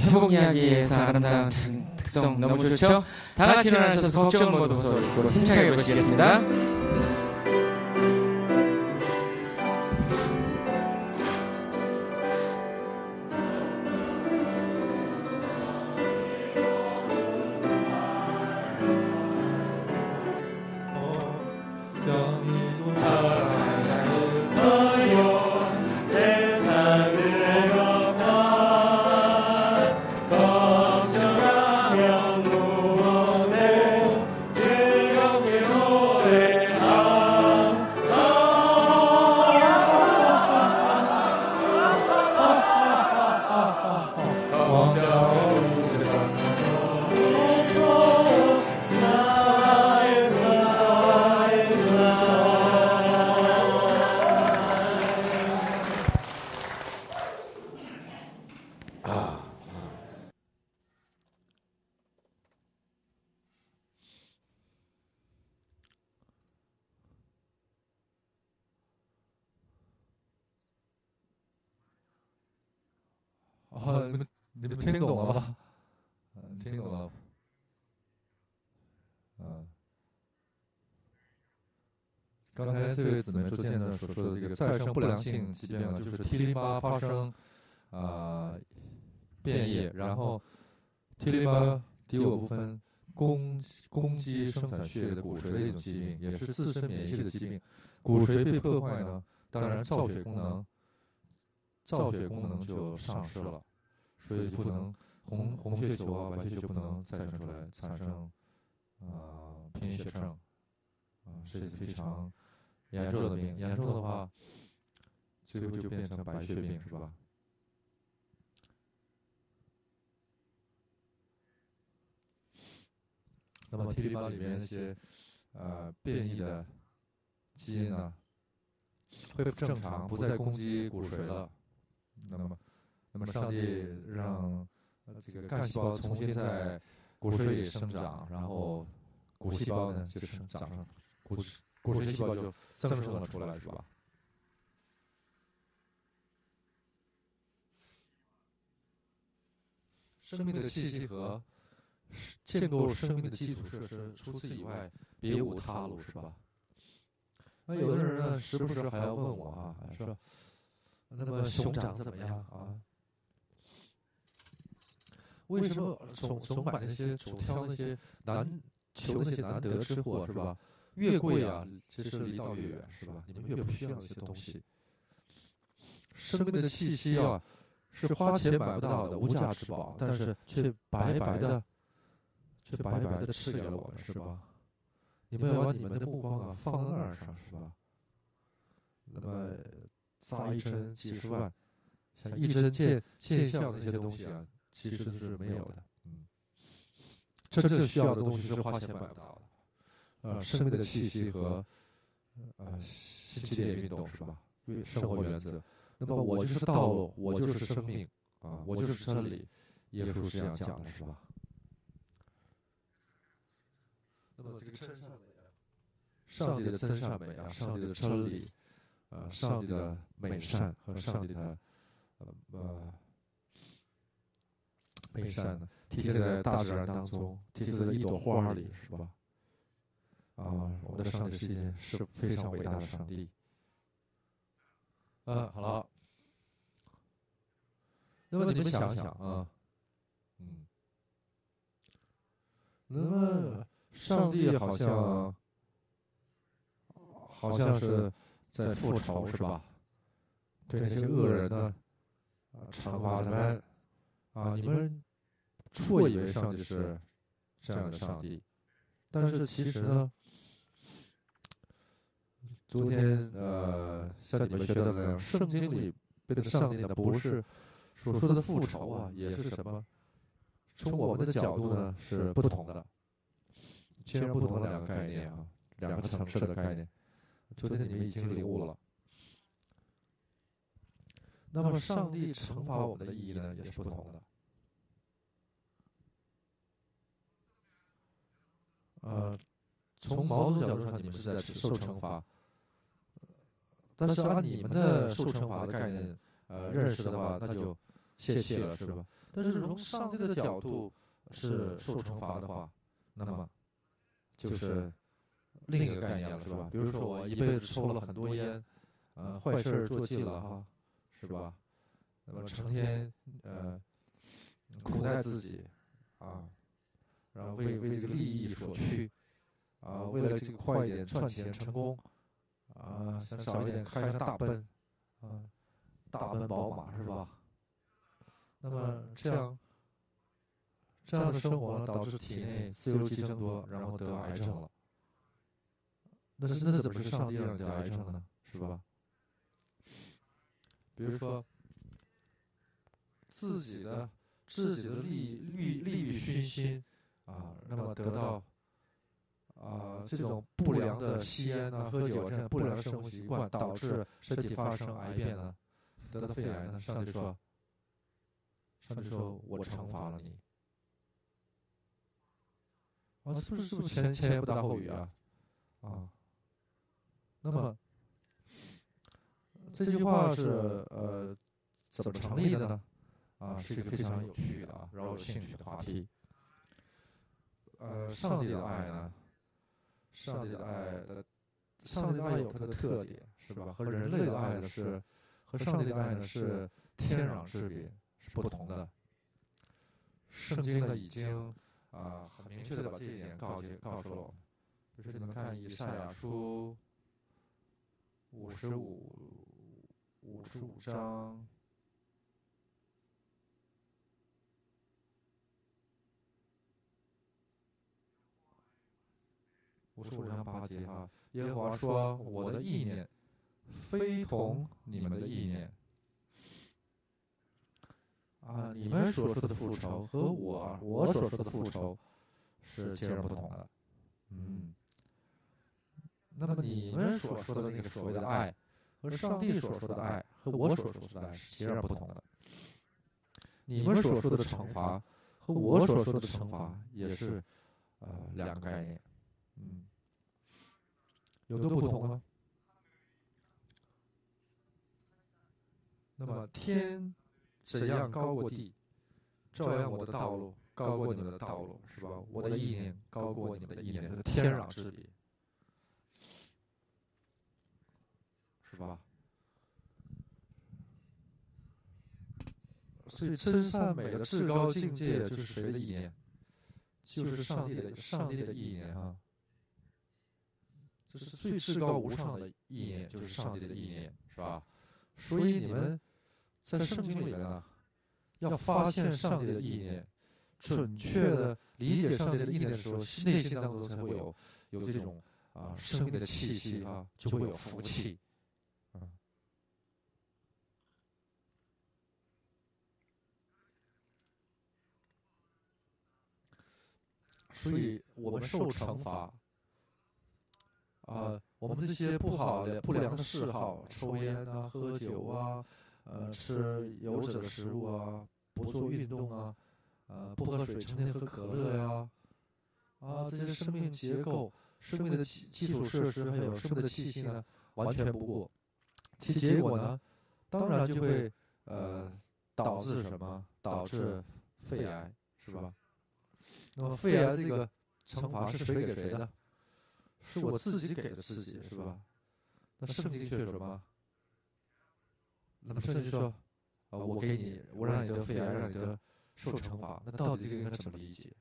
회복 이야기에서 아름다운 장, 특성 너무 좋죠? 다 같이 일어나셔서 걱정을 모두 벗어버리고 힘차게 보시겠습니다. 再生不良性疾病呢，就是 T 淋巴发生啊变异，然后 T 淋巴敌我不分，攻攻击生产血液的骨髓的一种疾病，也是自身免疫的疾病。骨髓被破坏呢，当然造血功能造血功能就丧失了。所以不能红红血球啊、白血球不能再生出来，产生啊贫血症啊，是非常严重的病。严重的话，最后就变成白血病，是吧？那么 T 淋巴里面那些呃变异的基因呢，恢复正常，不再攻击骨髓了，那么。那么上帝让这个干细胞重新在骨髓里生长，然后骨细胞呢就生长上，骨骨髓细胞就增生了出来，是吧？生命的气息和建构生命的基础设施，除此以外别无他路，是吧？那有的人呢，时不时还要问我啊，说，那么熊掌怎么样啊？为什么总总买那些总挑那些难求那些难得之货是吧？越贵啊，其实离道越远是吧？你们越不需要那些东西。生命的气息啊，是花钱买不到的无价之宝，但是却白白的，却白白的赐给了我们是吧？你们要把你们的目光啊放在那儿上是吧？那么砸一针几十万，像一针见见效那些东西啊。其实是没有的，嗯，真正需要的东西是花钱买不到的，呃，生命的气息和呃新起点运动是吧？生活原则。那么我就是道路，我就是生命，啊，我就是真理。耶稣是这样讲的，是吧？那么这个真善美啊，上帝的真善美啊，上帝的真理，呃，上帝的美善和上帝的呃呃。美善呢，体现在大自然当中，体现在一朵花里，是吧？啊，我们的上帝是一件是非常伟大的上帝。嗯，好了。那么你们想想啊，嗯，那么上帝好像好像是在复仇，是吧？对那些恶人呢，啊，惩罚他们，啊，你们。错以为上帝是这样的上帝，但是其实呢，昨天呃，像你们学的那样，圣经里背的上帝呢，不是所说的复仇啊，也是什么？从我们的角度呢是不同的，截然不同的两个概念啊，两个层次的概念。昨天你们已经领悟了。那么，上帝惩罚我们的意义呢，也是不同的。呃，从某种角度上，你们是在受惩罚，但是按你们的受惩罚的概念呃认识的话，那就泄气了，是吧？但是从上帝的角度是受惩罚的话，那么就是另一个概念了，是吧？比如说我一辈子抽了很多烟，呃，坏事儿做尽了哈，是吧？那么成天呃苦待自己啊，然后为为这个利益所趋啊，为了这个快一点赚钱成功啊，想少一点开上大奔啊，大奔宝马是吧？那么这样这样的生活呢，导致体内自由基增多，然后得癌症了。那是那怎么是上帝让你得癌症的呢？是吧？比如说自己的自己的利利利欲熏心啊，那么得到啊这种不良的吸烟啊、喝酒这样不良的生活习惯，导致身体发生癌变呢，得到肺癌呢，上帝说。上帝说：“我惩罚了你。”啊，是不是是不是前前言不搭后语啊？啊，那么这句话是呃怎么成立的呢？啊，是一个非常有趣的啊，让我有兴趣的话题。呃，上帝的爱呢？上帝的爱的，上帝的爱有它的特点，是吧？和人类的爱呢是，和上帝的爱呢是天壤之别。是不同的。圣经呢已经啊很明确的把这一点告诫告诉了我们。就是你们看以赛亚书五十五五十五章五十五章八节哈，耶和华说：“我的意念非同你们的意念。”啊，你们所说的复仇和我我所说的复仇是截然不同的。嗯，那么你们所说的那个所谓的爱，和上帝所说的爱和我所说的爱是截然不同的。你们所说的惩罚和我所说的惩罚也是呃两个概念。嗯，有多不同呢？那么天。怎样高过地，照样我的道路高过你们的道路，是吧？我的意念高过你们的意念，天壤之别，是吧？所以真善美的至高境界就是谁的意念？就是上帝的上帝的意念啊！这是最至高无上的意念，就是上帝的意念，是吧？所以你们。在圣经里面呢，要发现上帝的意念，准确的理解上帝的意念的时候，内心当中才会有有这种啊生命的气息啊，就会有福气，啊。所以我们受惩罚啊，我们这些不好的、不良的嗜好，抽烟啊、喝酒啊。呃，吃油脂的食物啊，不做运动啊，呃，不喝水，成天喝可乐呀，啊，这些生命结构、生命的基基础设施还有生命的气息呢，完全不顾，其结果呢，当然就会呃导致什么？导致肺癌，是吧？那么肺癌这个惩罚是谁给谁的？是我自己给的自己，是吧？那圣经却说什么？那么圣经说，啊，我给你，我让你得肺癌，让你得受惩罚，那到底这个应该怎么理解？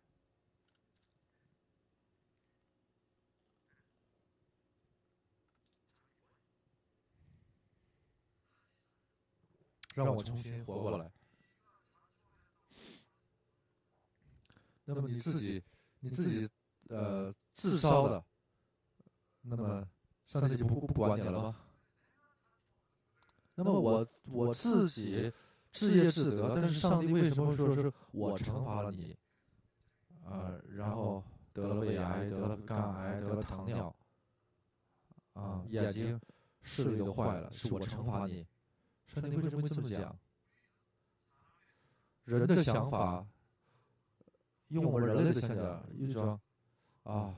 让我重新活过来。那么你自己，你自己，呃，自招的，那么上帝就不不管你了吗？那么我我自己自业自得，但是上帝为什么说是我惩罚了你？啊，然后得了胃癌，得了肝癌，得了糖尿，啊，眼睛视力都坏了，是我惩罚你？上帝为什么会这么讲？人的想法，用我们人类的想法，一种啊，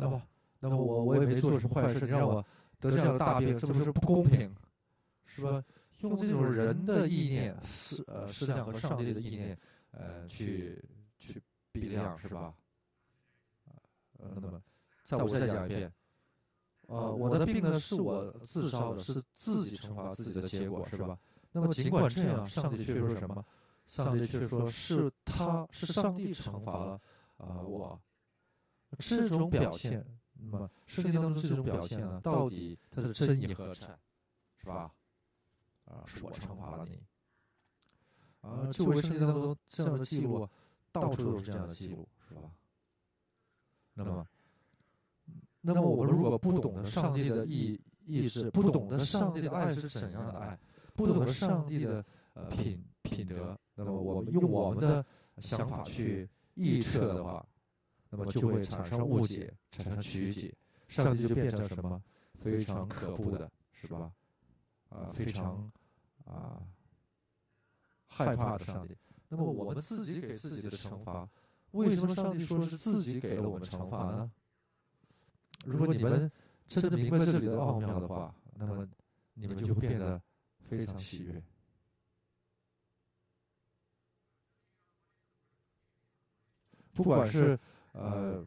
那么那么我我也没做什么坏事，你让我。得这样的大病，这不是不公平，是吧？用这种人的意念思呃思想和上帝的意念呃去去比量是吧？呃，那么再我再讲一遍，呃，我的病呢是我自烧的，是自己惩罚自己的结果是吧？那么尽管这样，上帝却说什么？上帝却说是他是上帝惩罚了啊我。这种表现，那么圣经当中这种表现呢，到底它的真意何在？是吧？啊，是我惩罚了你。啊，就为圣经当中这样的记录，到处都是这样的记录，是吧？那么，那么我们如果不懂得上帝的意意志，不懂得上帝的爱是怎样的爱，不懂得上帝的呃品品德，那么我们用我们的想法去臆测的话。那么就会产生误解，产生曲解，上帝就变成什么？非常可怖的，是吧？啊，非常啊害怕的上帝。那么我们自己给自己的惩罚，为什么上帝说是自己给了我们惩罚呢？如果你们真的明白这里的奥妙的话，那么你们就会变得非常喜悦。不管是。呃，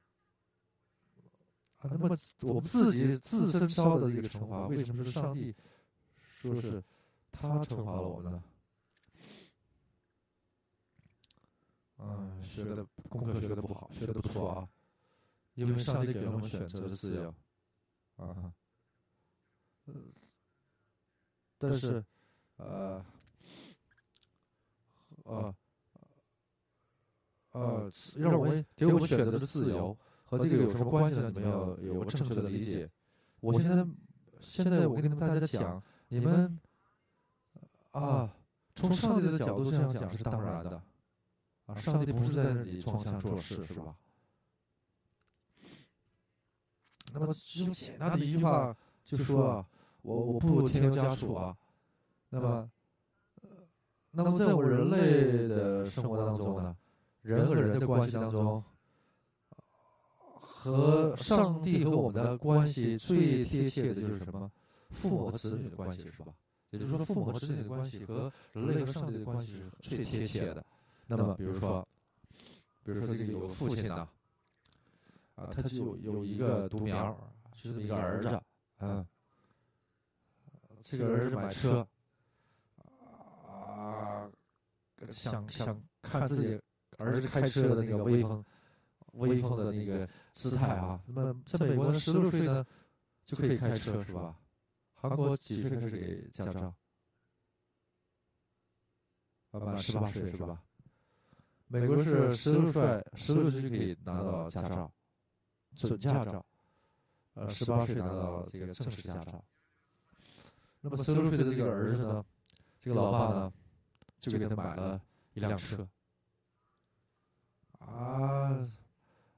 啊，那么我们自己自身招的这个惩罚，为什么是上帝说是他惩罚了我们呢？嗯，学的功课学的不好，学的不错啊，因为上帝给了我们选择的自由，啊，但是，呃，呃。呃，让我们给我们选择的自由和这个有什么关系呢？你们要有个正确的理解。我现在现在我跟你们大家讲，你们啊，从上帝的角度这样讲是当然的啊，上帝不是在那里装腔作势，是吧？那么用简单的一句话就说啊，我我不如添油加醋啊。那么，那么在我们人类的生活当中呢？人和人的关系当中，和上帝和我们的关系最贴切的就是什么？父母和子女的关系是吧？也就是说，父母和子女的关系和人类和上帝的关系是最贴切的。那么，比如说，比如说这个有个父亲呢，啊，他就有一个独苗，是这么一个儿子，嗯，这个儿子买车，啊，想想看自己。儿子开车的那个威风，威风的那个姿态啊。那么在美国呢，十六岁呢就可以开车是吧？韩国几岁开始给驾照？啊，满十八岁是吧？美国是十六岁，十六岁就可以拿到驾照，准驾照。呃，十八岁拿到这个正式驾照。那么十六岁的这个儿子呢，这个老爸呢，就给他买了一辆车。啊，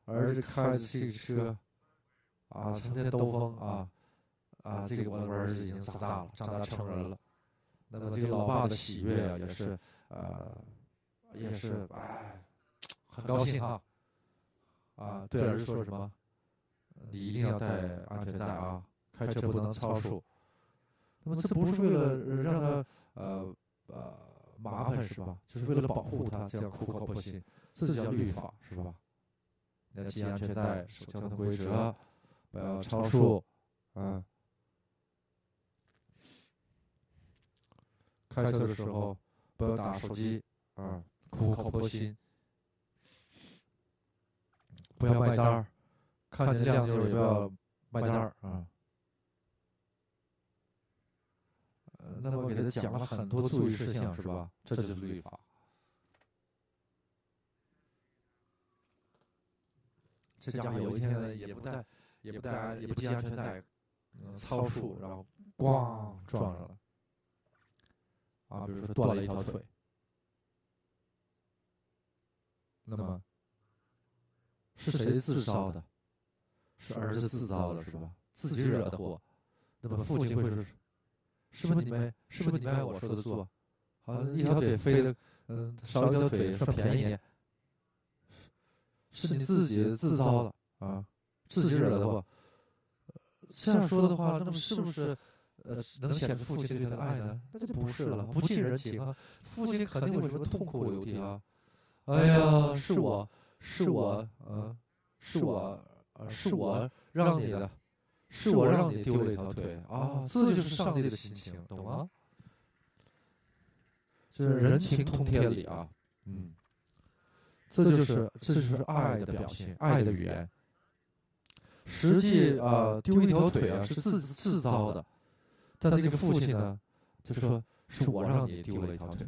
儿子开着这个车，啊，成天兜风啊，啊，这个我的儿子已经长大了，长大成人了。那么这个老爸的喜悦啊，也是，呃，也是，哎，很高兴啊。啊，对儿子说什么？你一定要带安全带啊，开车不能超速。那么这不是为了让他呃呃麻烦是吧？就是为了保护他，这样苦口婆心。这叫律法，是吧？要系安全带，守交通规则，不要超速，嗯。开车的时候不要打手机，啊，苦口婆心，不要卖单儿，看见亮妞也不要卖单儿，啊。那么给他讲了很多注意事项，是吧？这就是律法。这家伙有一天呢，也不带，也不带，也不系安全带，嗯，超速，然后咣撞上了，啊，比如说断了一条腿，那么是谁自烧的？是儿子自招的，是吧？自己惹的祸。那么父亲会说：“是不是你们？是不是你们按我说的做？好像一条腿飞的，嗯，少一条腿算便宜。”是你自己自招的啊，自己惹的祸。这样说的话，那么是不是呃，能显出父亲对他的爱呢？那就不是了，不近人情啊！父亲肯定会什么痛哭流涕啊！哎呀，是我，是我，呃，是我，呃，是我让你的，是我让你丢了一条腿啊！这就是上帝的心情，懂吗？就是人情通天理啊！嗯，这就是这就是爱的表现，爱的语言。实际啊，丢一条腿啊是自自造的。但这个父亲呢，就说是我让你丢了一条腿，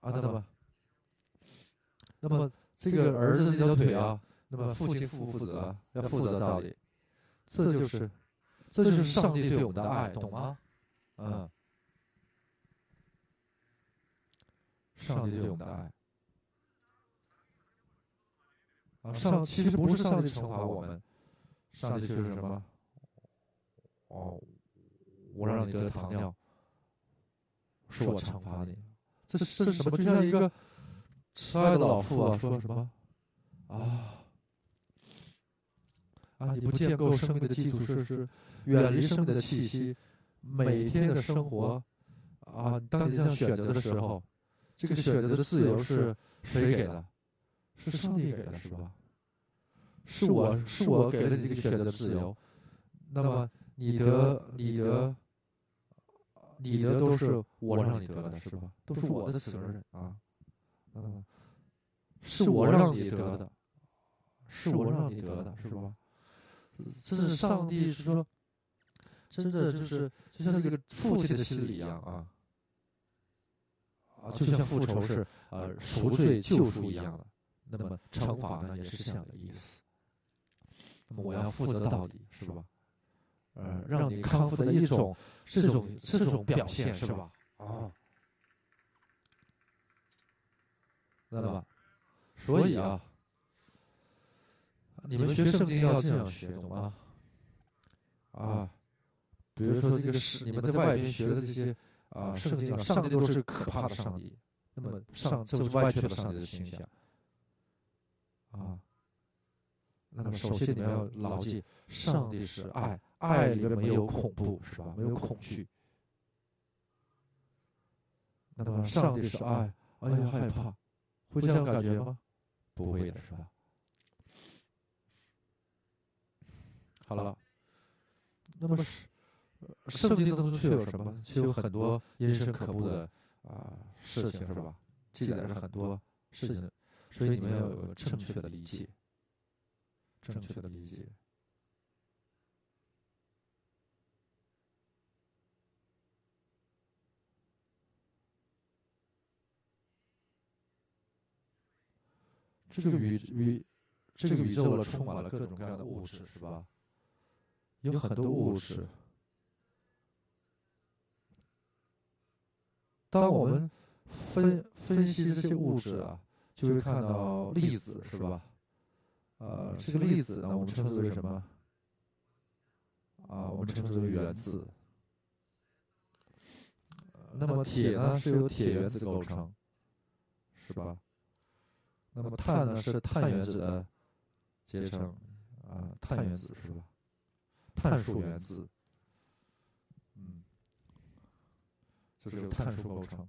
啊，那么，那么这个儿子这条腿啊，那么父亲负不负责？要负责到底，这就是，这就是上帝对我们的爱，懂吗？嗯，上帝对我们的爱，啊，上其实不是上帝惩罚我们，上帝就是什么？哦，我让你得糖尿，是我惩罚你。这是这是什么？就像一个慈爱的老妇啊，说什么？啊啊！你不建构生命的基础设施，远离生命的气息，每天的生活啊！当你这样选择的时候，这个选择的自由是谁给的？是上帝给的，是吧？是我是我给了你这个选择的自由，那么。你得，你得，你得都是我让你得的，是吧？都是我的责任啊，嗯，是我让你得的，是我让你得的，是吧？这是上帝是说，真的就是就像这个父亲的心里一样啊，啊，就像复仇是呃赎罪救赎一样的，那么惩罚呢也是这样的意思。那么我要负责到底，是吧？呃，让你康复的一种这种这种表现是吧？啊，知道吧？所以啊，你们学圣经要这样学，懂吗？啊，比如说这个是你们在外边学的这些啊，圣经上，上帝都是可怕的上帝，那么上就是歪曲了上帝的形象啊。那么首先你们要牢记，上帝是爱。爱里面没有恐怖，是吧？没有恐惧。那么上帝是爱，哎呀害怕，会这样感觉吗？不会的，是吧？好了，那么是圣经当中却有什么？却有很多阴深可怖的啊事情，是吧？记载着很多事情，所以你们要有正确的理解，正确的理解。这个宇宇，这个宇宙了充满了各种各样的物质，是吧？有很多物质。当我们分分析这些物质啊，就会看到粒子，是吧？呃，这个粒子呢，我们称之为什么？啊，我们称之为原子。那么铁呢，是由铁原子构成，是吧？那么碳呢是碳原子的结成，啊，碳原子是吧？碳素原子，就是由碳素构成，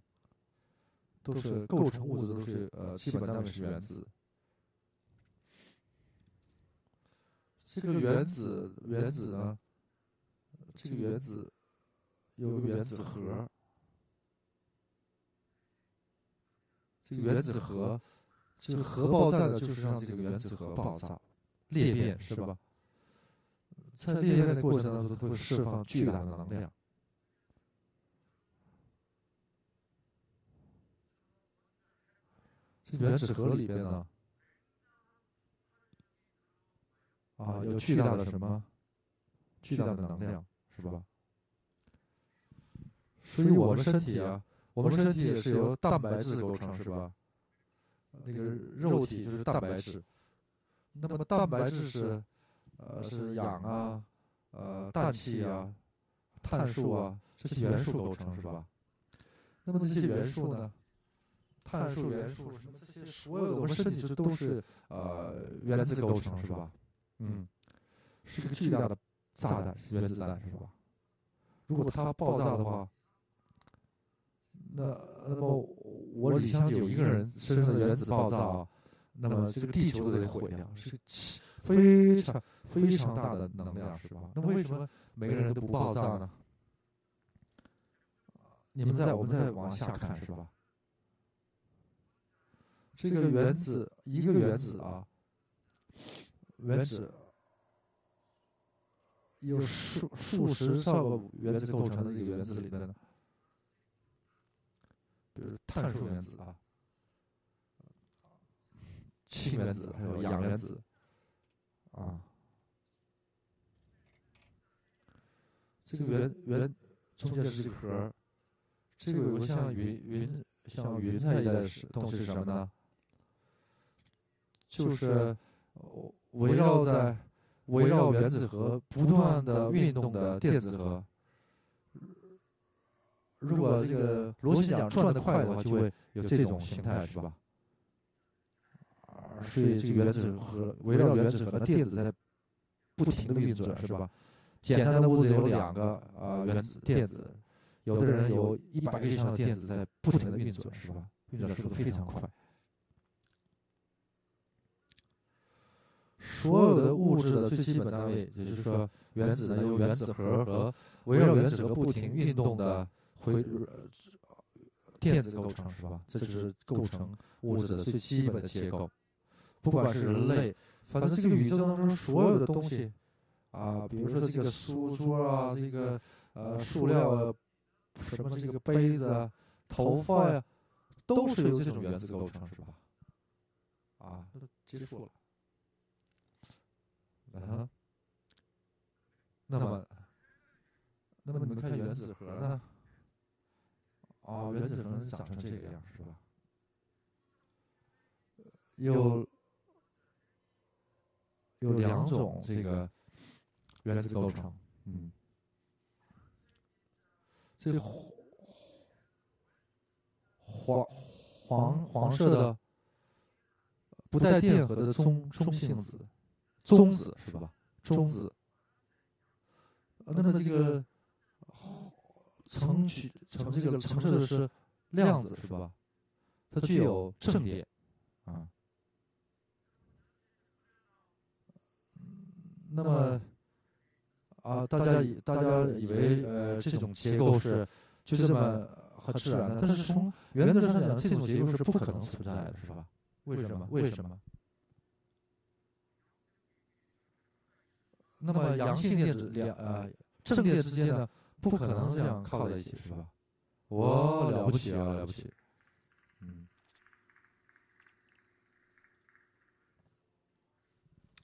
都是构成物质都是呃基本单位是原子。这个原子原子呢，这个原子有个原子核，这个原子核。这个核爆炸的就是让这个原子核爆炸、裂变，是吧？在裂变的过程当中，它会释放巨大的能量。这原子核里边呢，啊，有巨大的什么？巨大的能量，是吧？所以我们身体啊，我们身体也是由蛋白质构成，是吧？那个肉体就是蛋白质，那么蛋白质是，呃，是氧啊，呃，氮气啊，碳素啊，这些元素构成是吧？那么这些元素呢，碳素元素什么这些所有的我们身体都是呃原子构成是吧？嗯，是个巨大的炸弹、原子弹是吧？如果它爆炸的话，那那么我李湘九一个人身上的原子爆炸，那么这个地球都得毁掉，是个非常非常大的能量是吧？那为什么每个人都不爆炸呢？你们再我们再往下看是吧？这个原子一个原子啊，原子有数数十兆个原子构成的一个原子里面呢，比如碳素原子啊、氢原子还有氧原子啊，这个原原中间是这个核，这个有个像云云像云彩一样的东西是什么呢？就是围绕在围绕原子核不断的运动的电子核。如果这个螺旋桨转得快的话，就会有这种形态，是吧？所以这个原子核围绕原子核的电子在不停的运转，是吧？简单的物质有两个啊原子电子，有的人有一百个以上的电子在不停的运转，是吧？运转速度非常快。所有的物质的最基本单位，也就是说，原子呢由原子核和围绕原子核不停运动的回电子构成，是吧？这就是构成物质的最基本的结构。不管是人类，反正这个宇宙当中所有的东西，啊，比如说这个书桌啊，这个呃塑料啊，什么这个杯子啊，头发呀，都是由这种原子构成，是吧？啊，结束了。啊，那么，那么你们看原子核呢？哦，原子核是长成这个样，是吧？有有两种这个原子构成，嗯，这黄黄黄黄色的不带电荷的中中性子。中子是吧？中子，那么这个成取成这个成射的是量子是吧？它具有正电啊。那么啊，大家以大家以为呃这种结构是就这么很自然的，但是从原则上讲，这种结构是不可能存在的，是吧？为什么？为什么？那么阳性电子两呃正电之间呢，不可能这样靠在一起，是吧？我了不起啊，了不起！嗯，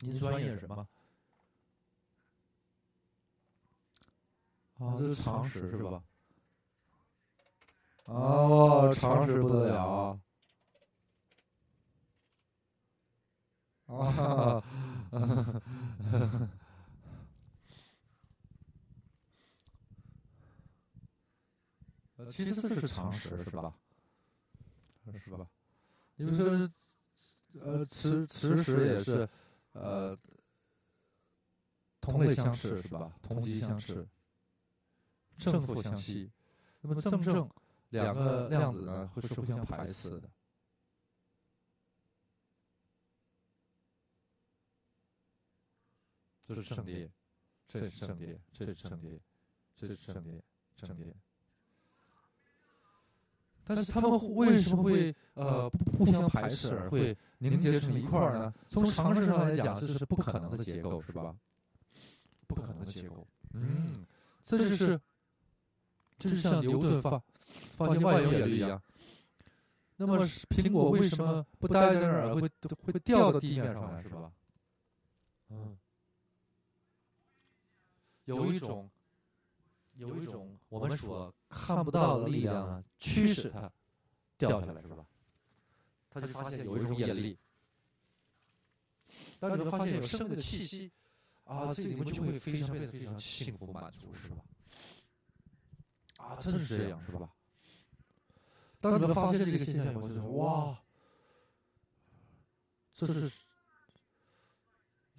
您专业什么？啊，这是常识是吧？哦，常识不得了啊！啊。其实这是常识，是吧？是吧？你比如说，呃，磁磁石也是，呃，同类相斥，是吧？同极相斥，正负相吸。那么正正两个量子呢，会是互相排斥的。这是正电，这是正电，这是正电，这是正电，正电。但是他们为什么会呃互相排斥而会凝结成一块儿呢？从常识上来讲，这是不可能的结构，是吧？不可能的结构。嗯，这就是，这就像牛顿发发现万有引力一样。那么苹果为什么不待在那儿，会会掉到地面上来，是吧？嗯，有一种。有一种我们所看不到的力量呢，驱使它掉下来，是吧？他就发现有一种引力。当你们发现有生的气息，啊，这里面就会非常变得非常幸福满足，是吧？啊，真是这样，是吧？当你们发现这个现象以后，就说哇，这是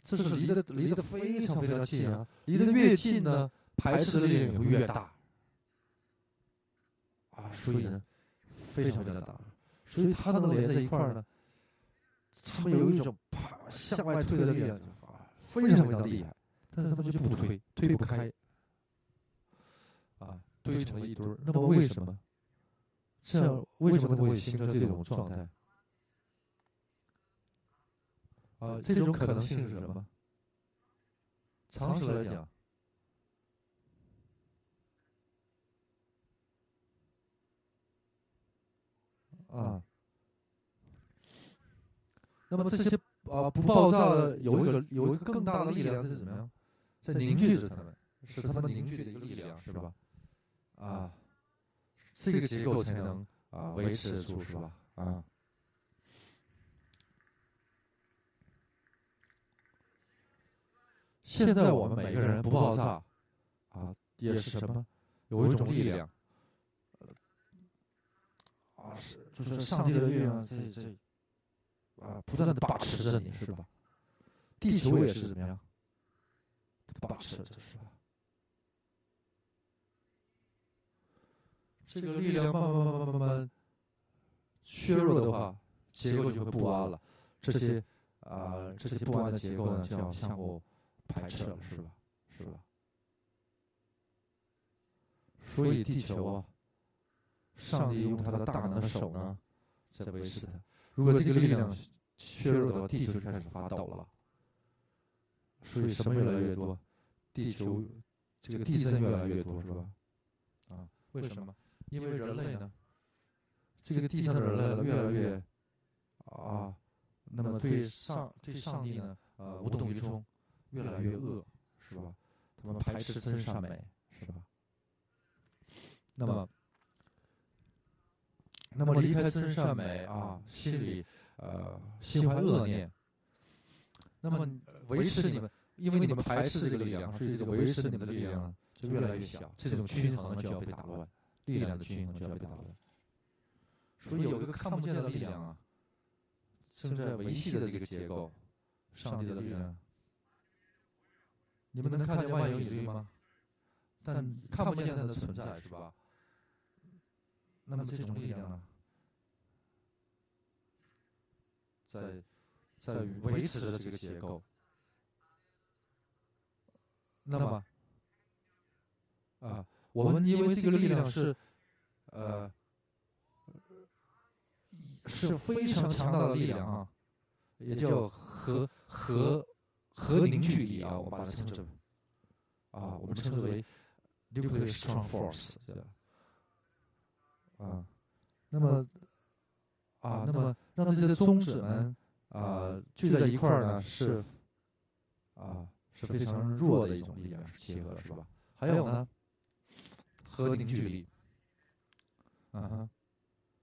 这是离得离得非常非常近啊，离得越近呢，排斥的力量也会越大。啊，所以呢，非常非常大，所以它能连在一块儿呢，他们有一种啪向外推的力量啊，非常非常厉害，但是他们就不推，推不开，啊，堆成了一堆儿。那么为什么？这样为什么会形成这种状态？啊，这种可能性是什么？常识来讲，啊，那么这些啊不爆炸的有一个有一个更大的力量是怎么样？在凝聚着他们，是他们凝聚的一个力量，是吧？啊，这个结构才能啊维持住，是吧？啊。现在我们每个人不爆炸，啊，也是什么？有一种力量，啊，是就是上帝的力量在在，啊，不断的把持着你，是吧？地球也是怎么样？把持着，是吧？这个力量慢慢慢慢慢慢削弱的话，结构就会不安了。这些啊，这些不安的结构呢，就要相互。排斥了是吧？是吧？所以地球啊，上帝用他的大能的手呢，在维持他。如果这个力量削弱的话，地球就开始发抖了。所以什么越来越多？地球这个地震越来越多是吧？啊，为什么？因为人类呢，这个地上的人类越来越啊，那么对上对上帝呢，呃，无动于衷。越来越恶，是吧？他们排斥真善美，是吧？那么，那么离开真善美啊，心里呃心怀恶念，那么维持你们，因为你们排斥这个力量，所以这个维持你们的力量就越来越小，这种均衡就要被打乱，力量的均衡就要被打乱。所以有一个看不见的力量啊，正在维系着这个结构，上帝的力量。你们能看见万有引力吗？但看不见它的存在，是吧？那么这种力量呢，在在维持着这个结构。那么啊，我们因为这个力量是呃是非常强大的力量啊，也叫核核。核凝聚力啊，我们把它称之为啊，我们称之为 nuclear strong force，啊，那么啊，那么让这些中子们啊聚在一块儿呢，是啊是非常弱的一种力量，是结合，是吧？还有呢，核凝聚力，啊，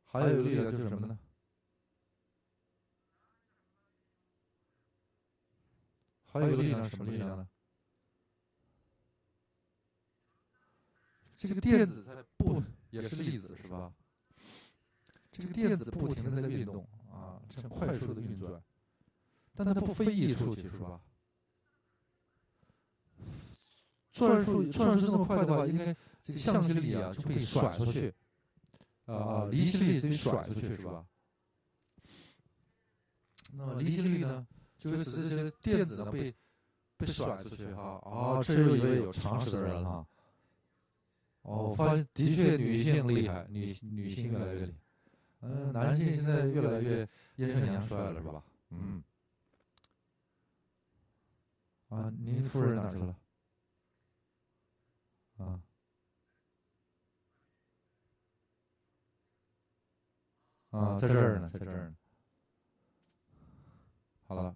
还有一个力量就是什么呢？还有一个力量是什么力量呢？这个电子在不也是粒子是吧？这个电子不停的在运动啊，在快速的运转，但它不飞逸出去是吧？转速转速这么快的话，应该这个向心力啊就可以甩出去，啊，离心力可以甩出去是吧？那么离心力呢？就会使这些电子呢被被甩出去哈啊，这又一位有常识的人了。哦，发现的确女性厉害，女女性越来越厉害。嗯，男性现在越来越阴盛阳衰了，是吧？嗯。啊，您夫人哪去了？啊。啊，在这儿呢，在这儿呢。好了。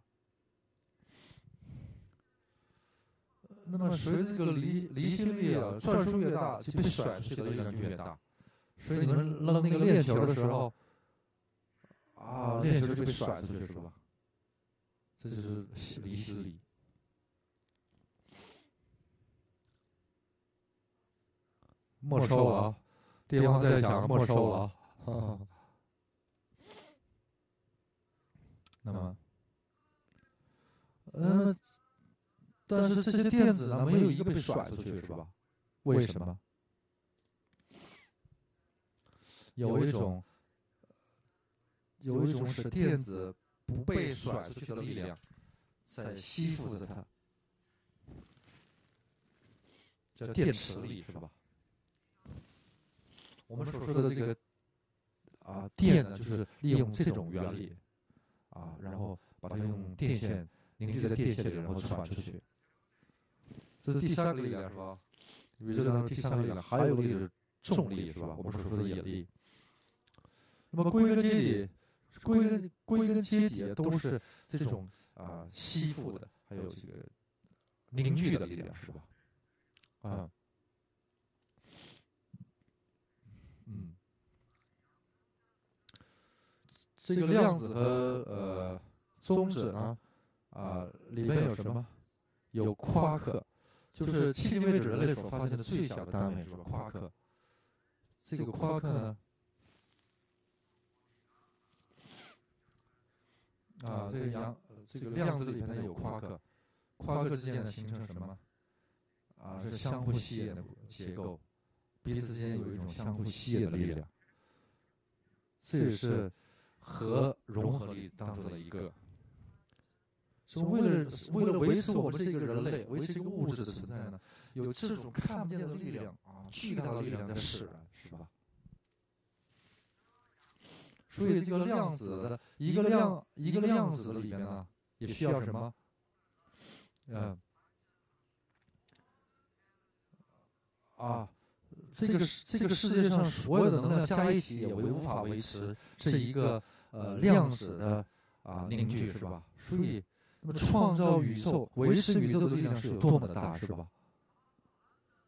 那么随着这个离离心力啊转速越大，就被甩出去的力量就越大。所以你们扔那个链球的时候，啊，链球就被甩出去，是吧？这就是离心力。没收了啊！对方在想，没收了啊！那么，嗯。但是这些电子呢，没有一个被甩出去，是吧？为什么？有一种，有一种使电子不被甩出去的力量在吸附着它，叫电磁力，是吧？我们所说的这个啊电呢，就是利用这种原理啊，然后把它用电线凝聚在电线里，然后传出去。这是第三个力量，是吧？宇宙当中第三个力量，还有一个就是重力，是吧？我们所说的引力。那么归根结底，归根归根结底都是这种啊吸附的，还有这个凝聚的力量，是吧？啊，嗯，这个量子和呃中子呢，啊里面有什么？有夸克，就是迄今为止人类所发现的最小的单位，是吧？夸克。这个夸克呢？啊，这个阳，这个量子里面呢有夸克，夸克之间呢形成什么？啊，是相互吸引的结构，彼此之间有一种相互吸引的力量。这也是核融合力当中的一个。是为了为了维持我们这个人类，维持一个物质的存在呢，有这种看不见的力量啊，巨大的力量在使然，是吧？所以这个量子的一个量一个量子里面呢，也需要什么？嗯，啊，这个这个世界上所有的能量加一起也无法维持这一个呃量子的啊凝聚，是吧？所以，那么创造宇宙、维持宇宙的力量是有多么的大，是吧？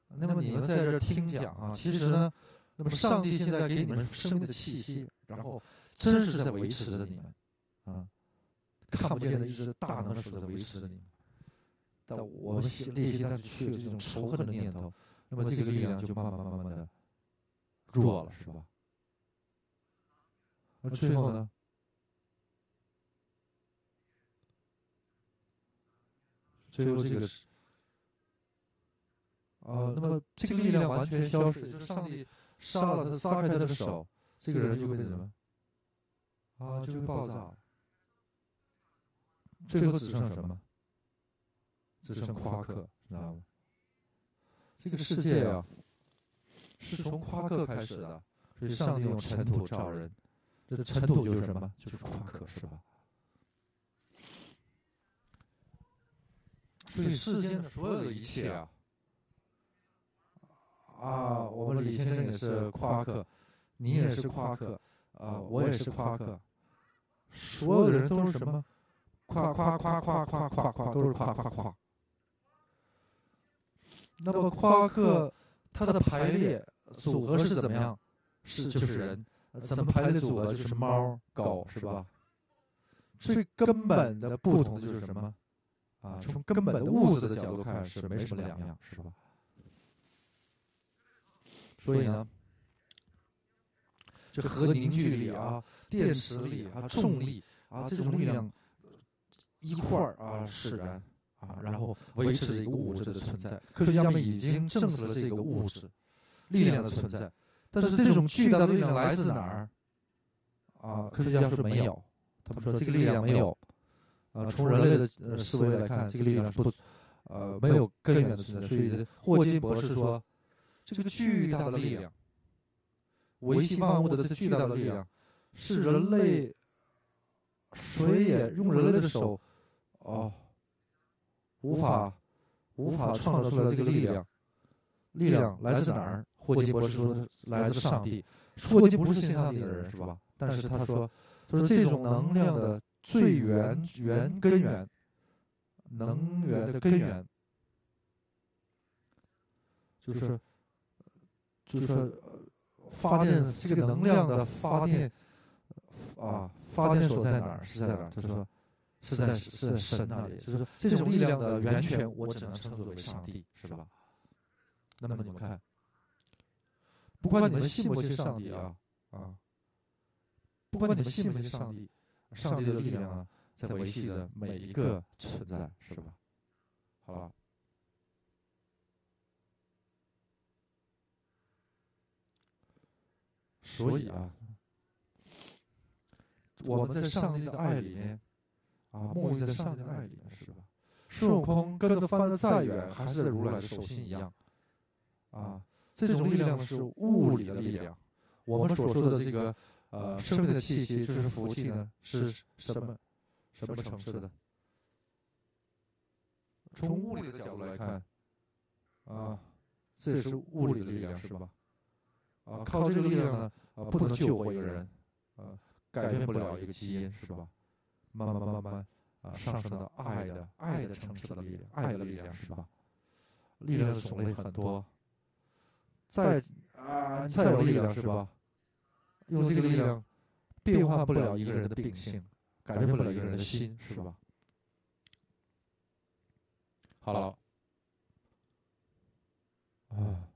那么你们在这听讲啊，其实呢，那么上帝现在给你们生命的气息，然后。真是在维持着你们，啊，看不见的一只大能手在维持着你们。但我们心内心当中却有这种仇恨的念头，那么这个力量就慢慢慢慢的弱了，是吧？那最后呢？最后这个是啊，那么这个力量完全消失，就是上帝杀了他，撒开他的手，这个人就会什么？啊，就会爆炸，最后只剩什么？只剩夸克，知道吗？这个世界啊，是从夸克开始的，所以上帝用尘土造人，这尘土就是什么？就是夸克，是吧？所以世间的所有的一切啊，啊，我们李先生也是夸克，你也是夸克，啊，我也是夸克。所有的人都是什么？夸夸夸夸夸夸夸，都是夸夸夸。那么夸克它的排列组合是怎么样？是就是人，怎么排列组合就是猫狗是吧？最根本的不同就是什么？啊，从根本的物质的角度看是没什么两样，是吧？所以呢？这核凝聚力啊，电磁力啊，重力啊，这种力量一块儿啊使然啊，然后维持着一个物质的存在。科学家们已经证实了这个物质力量的存在，但是这种巨大的力量来自哪儿？啊，科学家说没有，他们说这个力量没有。啊，从人类的思维来看，这个力量是不呃没有根源的存在。所以霍金博士说，这个巨大的力量。维系万物的这巨大的力量，是人类谁也用人类的手哦无法无法创造出来这个力量。力量来自哪儿？霍金博士说来自上帝。霍金不是信上帝的人是吧？但是他说，他说这种能量的最源源根源，能源的根源，就是就是。发电这个能量的发电啊，发电所在哪儿？是在哪儿？他说是在是在神那里。就是说这种力量的源泉，我只能称作为上帝，是吧？那么你们看，不管你们信不信上帝啊啊，不管你们信不信上帝，上帝的力量啊，在维系着每一个存在，是吧？好了。所以啊，我们在上帝的爱里面，啊，沐浴在上帝的爱里面，是吧？孙悟空跟着翻得再远，还是在如来的手心一样。啊，这种力量是物理的力量。我们所说的这个呃生命的气息，就是福气呢，是什么什么层次的？从物理的角度来看，啊，这是物理的力量，是吧？啊，靠这个力量呢，啊，不能救活一个人，啊，改变不了一个基因，是吧？慢慢慢慢，啊，上升到爱的爱的层次的力量，爱的力量，是吧？力量的种类很多，再啊，再有力量，是吧？用这个力量变化不了一个人的秉性，改变不了一个人的心，是吧？好了，啊，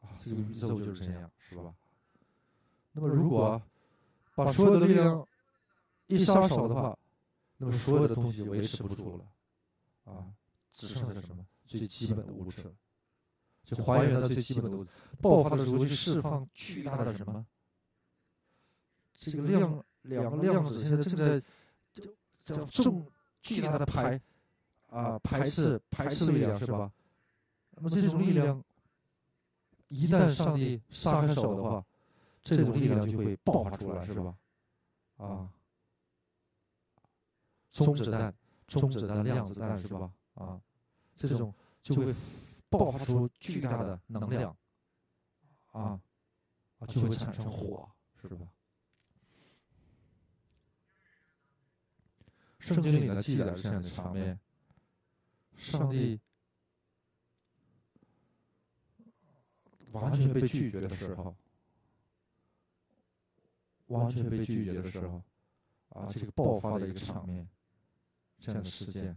啊，这个宇宙就是这样，是吧？那么，如果把所有的力量一撒手的话，那么所有的东西就维持不住了，啊，只剩下什么？最基本的物质，就还原到最基本的物质。爆发的时候，去释放巨大的什么？这个量，两个量子现在正在叫重。巨大的排啊排斥排斥力量是吧？那么这种力量一旦上帝撒开手的话，这种力量就会爆发出来是吧？啊，中子弹、中子弹、量子弹是吧？啊，这种就会爆发出巨大的能量，啊啊就会产生火是吧？圣经里呢记载这样的场面：上帝完全被拒绝的时候，完全被拒绝的时候，啊，这个爆发的一个场面，这样的事件，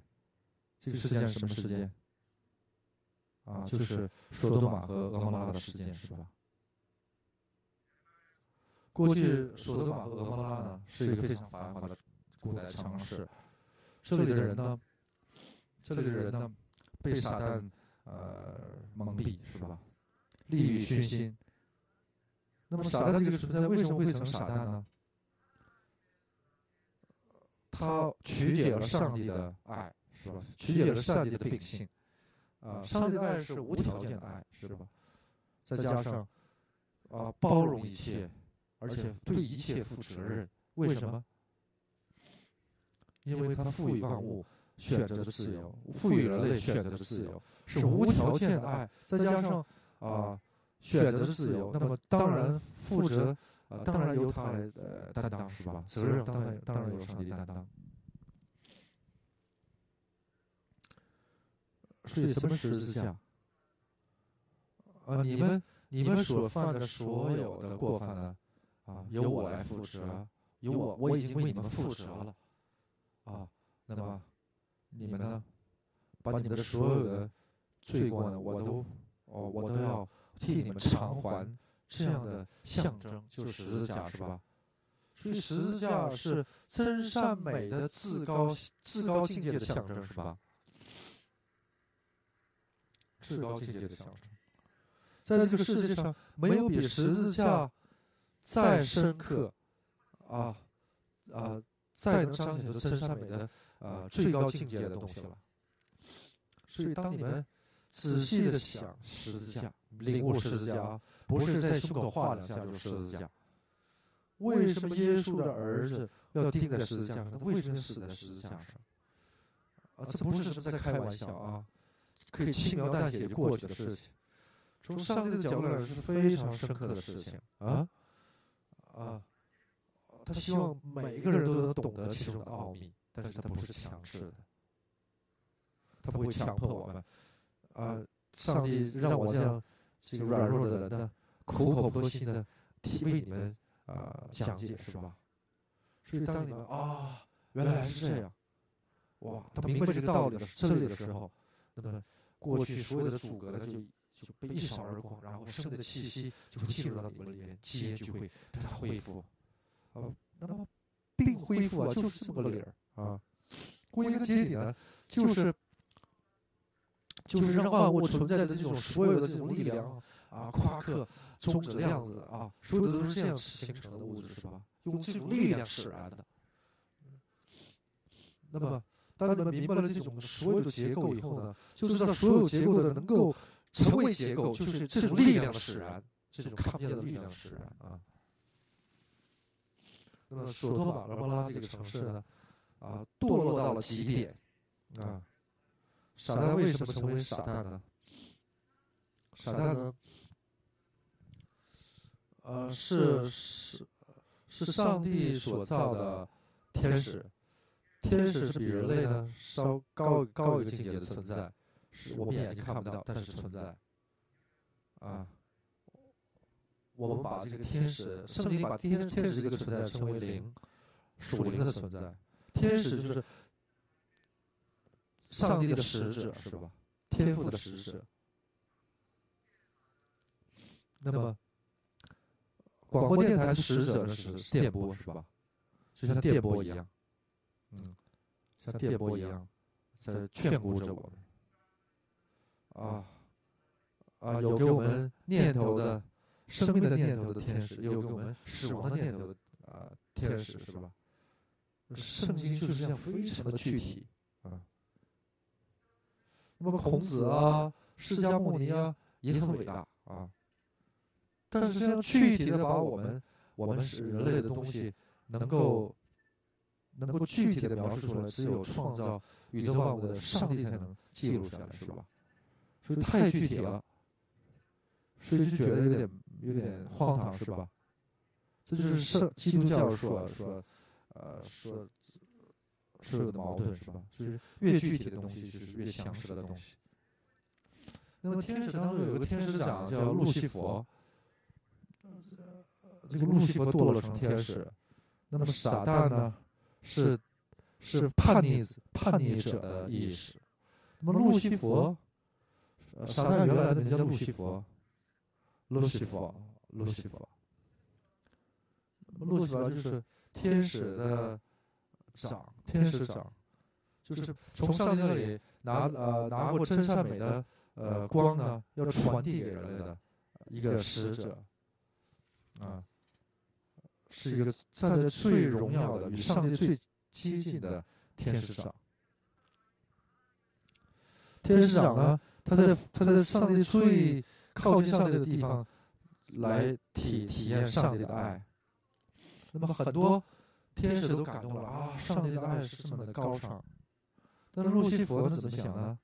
这个事件是什么事件？啊，就是索多玛和俄摩拉的事件，是吧？过去索多玛和俄摩拉呢是一个非常繁华的。古代城市，这里的人呢，这里的人呢，被撒旦呃蒙蔽，是吧？利欲熏心。那么撒旦这个存在为什么会成撒旦呢？他曲解了上帝的爱，是吧？曲解了上帝的秉性。啊，上帝的爱是无条件的爱，是吧？再加上啊，包容一切，而且对一切负责任。为什么？因为他赋予万物选择的自由，赋予人类选择的自由是无条件的爱，再加上啊选择的自由，那么当然负责啊当然由他来呃担当是吧？责任当然当然由上帝担当。所以什么十字架？啊，你们你们所犯的所有的过犯呢？啊，由我来负责，由我我已经为你们负责了。啊，那么你们呢？把你们的所有的罪过呢，我都哦，我都要替你们偿还。这样的象征就是十字架，是吧？所以十字架是真善美的至高至高境界的象征，是吧？至高境界的象征，在这个世界上没有比十字架再深刻啊啊！再能彰显出真善美的呃最高境界的东西了。所以，当你们仔细的想十字架，领悟十字架，不是在胸口画两下就是十字架。为什么耶稣的儿子要钉在十字架上？为什么死在十字架上？啊，这不是什么在开玩笑啊，可以轻描淡写就过去的事情。从上帝的角度来说，是非常深刻的事情啊啊。他希望每一个人都能懂得其中的奥秘，但是他不是强制的，他不会强迫我们。啊，上帝让我这样这个软弱的人呢，苦口婆心的替为你们啊讲解，是吧？所以当你们啊，原来是这样，哇，他明白这个道理的真理的时候，那么过去所有的阻隔呢，就就被一扫而光，然后圣的气息就会进入到你们里面，基因就会得到恢复。啊，那么病恢复啊，就是这么个理儿啊。归根结底呢，就是就是让万物存在的这种所有的这种力量啊，夸克、中子量子啊，所有的都是这样形成的物质，是吧？用这种力量使然的。那么，当你们明白了这种所有的结构以后呢，就知道所有结构的能够成为结构，就是这种力量的使然，这种看不见的力量使然啊。那么，索托马罗拉这个城市呢，啊，堕落到了极点啊。傻蛋为什么成为傻蛋呢？傻蛋呢？呃，是是是上帝所造的天使，天使是比人类呢稍高高一个境界的存在，是我们眼睛看不到，但是存在。啊，我们把这个天使，圣经把天天使这个存在称为灵，属灵的存在，天使就是。上帝的使者是吧？天赋的使者。那么，广播电台的使者呢是电波是吧？就像电波一样，嗯，像电波一样，在劝鼓着我们。啊啊，有给我们念头的生命的念头的天使，有给我们死亡的念头的啊天使是吧？圣经就是这样非常的具体啊。那么孔子啊，释迦牟尼啊，也很伟大啊。但是这样具体的把我们，我们是人类的东西，能够，能够具体的描述出来，只有创造宇宙万物的上帝才能记录下来，是吧？所以太具体了，所以就觉得有点有点荒唐，是吧？这就是圣基督教说说，呃说。是有的矛盾是吧？就是越具体的东西，就是越详实的东西。那么天使当中有个天使长叫路西佛，这个路西佛堕落成天使。那么撒旦呢，是是叛逆叛逆者的意识。那么路西佛，撒旦原来的名叫路西佛，路西佛，路西佛。路西佛就是天使的。长天使长，就是从上帝那里拿呃拿过真善美的呃光呢，要传递给人类的一个使者，啊，是一个站在最荣耀的与上帝最接近的天使长。天使长呢，他在他在上帝最靠近上帝的地方来体体验上帝的爱。那么很多。天使都感动了啊！上帝的爱是这么的高尚，但是路西佛怎么想呢？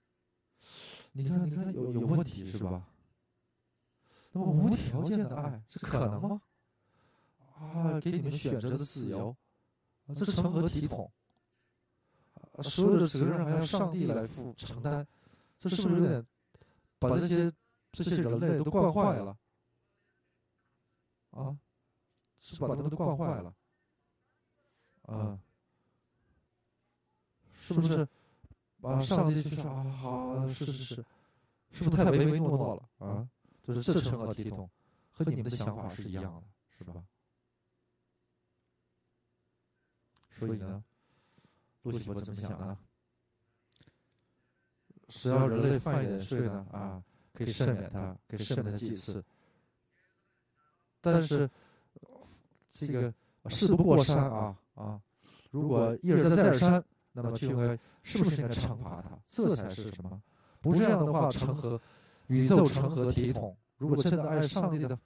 你看，你看，有有问题是吧？那么无条件的爱，这可能吗？啊，给你们选择的自由，这成何体统？所有的责任还要上帝来负承担，这是不是有点把这些这些人类都惯坏了？啊，是把他们都惯坏了。啊，是不是？啊，上帝就说啊，好，是是是，是不是太唯唯诺诺了？啊，就是这成何体统？和你们的想法是一样的，是吧？所以呢，路西弗怎么想呢？只要人类犯一点罪呢，啊，可以赦免他，可以赦免他几次。但是这个事不过三啊。啊，如果一而再再而三，那么就应该是不是应该惩罚他？这才是什么？不这样的话，成何宇宙成何体统？如果真的按上帝的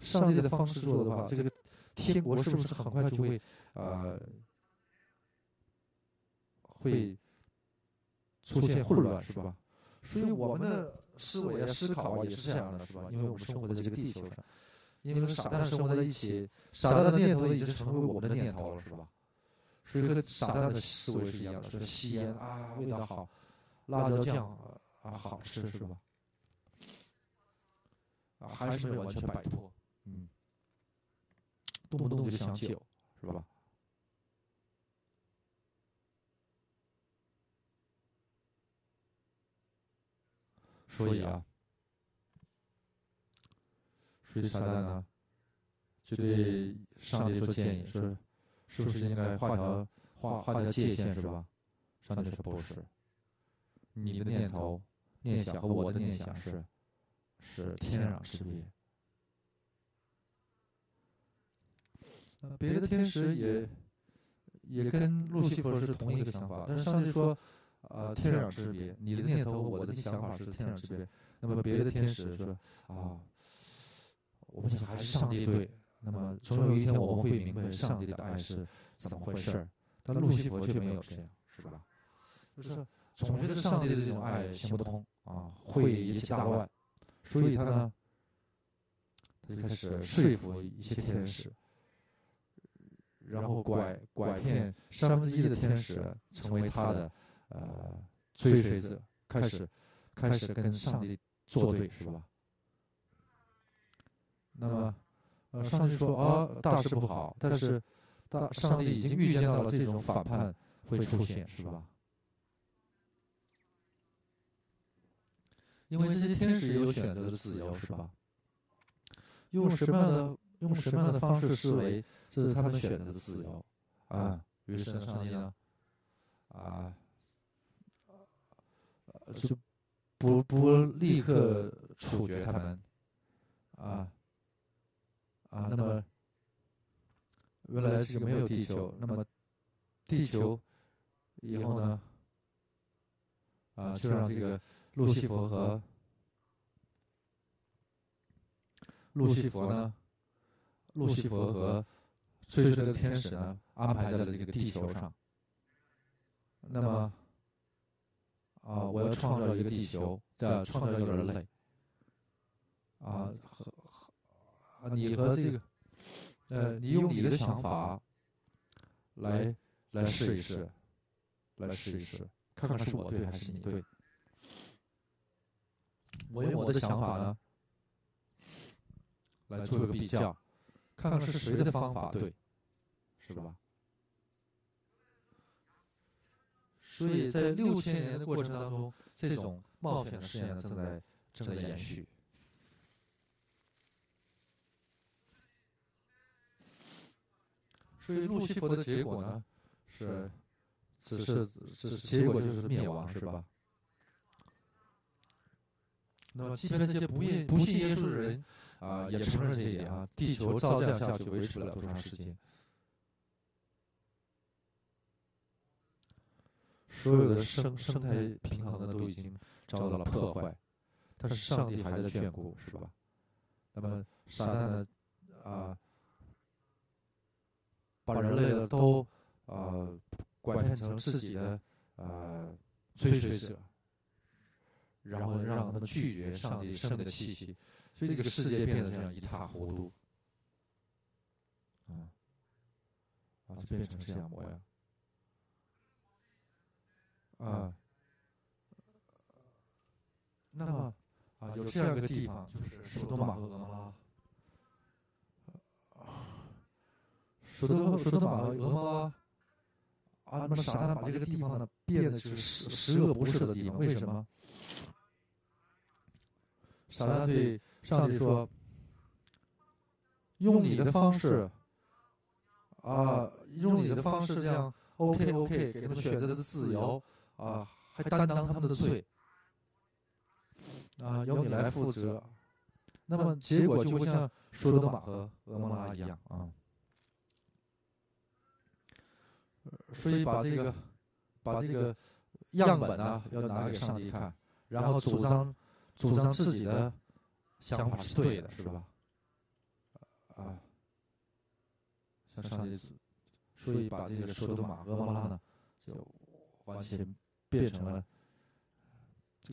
上帝的方式做的话，这个天国是不是很快就会呃会出现混乱，是吧？所以我们的思维啊、思考啊也是这样的，是吧？因为我们生活在这个地球上。因为傻蛋生活在一起，傻蛋的念头已经成为我们的念头了，是吧？所以和傻蛋的思维是一样的，说吸烟啊味道好，辣椒酱啊好吃，是吧？啊，还是没有完全摆脱，嗯，动不动就想酒，是吧？所以啊。所以撒旦呢，就对上帝说建议说，是不是应该画条画画条界限是吧？上帝说不是，你的念头、念想和我的念想是是天壤之别。呃，别的天使也也跟路西弗是同一个想法，但是上帝说，啊，天壤之别，你的念头、我的想法是天壤之别。那么别的天使说，啊，我们想还是上帝对。那么总有一天我们会明白上帝的爱是怎么回事儿，但路西弗却没有这样，是吧？就是总觉得上帝的这种爱行不通啊，会引起大乱，所以他呢，他就开始说服一些天使。然后拐拐骗三分之一的天使成为他的呃追随者，开始开始跟上帝作对，是吧？那么呃，上帝说啊，大事不好，但是大上帝已经预见到了这种反叛会出现，是吧？因为这些天使也有选择的自由，是吧？用什么样的用什么样的方式思维？这是他们选择的自由，啊，于是上帝呢，啊，就不不立刻处决他们，啊，啊，那么原来这个没有地球，那么地球以后呢，啊，就让这个路西弗和路西弗呢，路西弗和。所以说，这个天使呢，安排在了这个地球上。那么，啊，我要创造一个地球，再创造一个人类。啊，和和，你和这个，呃，你用你的想法来来试一试，来试一试，看看是我对还是你对。我用我的想法呢，来做一个比较，看看是谁的方法对。是吧？所以在六千年的过程当中，这种冒险的试验正在正在延续。所以路西弗的结果呢，是只是只是结果就是灭亡，是吧？那么，即便那些不信不信耶稣的人啊，也承认这一点啊，地球照这样下去维持不了多长时间。所有的生生态平衡呢，都已经遭到了破坏，但是上帝还在眷顾，是吧？那么撒旦呢？啊，把人类的都啊拐骗成自己的啊追随者，然后让他们拒绝上帝圣的气息，所以这个世界变得这样一塌糊涂，啊，啊，就变成这样模样。啊，那么啊，有这样一个地方，就是首都马赫俄摩拉。首都首都马和俄摩拉，啊，那么傻蛋把这个地方呢变得是十十恶不赦的地方，为什么？撒旦对上帝说：“用你的方式，啊，用你的方式这样，OK OK，给他们选择的自由。”啊，还担当他们的罪，啊，由你来负责。那么结果就会像说多玛和俄摩拉一样啊。所以把这个，把这个样本呢，要拿给上帝看，然后主张主张自己的想法是对的，是吧？啊，向上帝，所以把这个说多玛、俄摩拉呢，就完全。变成了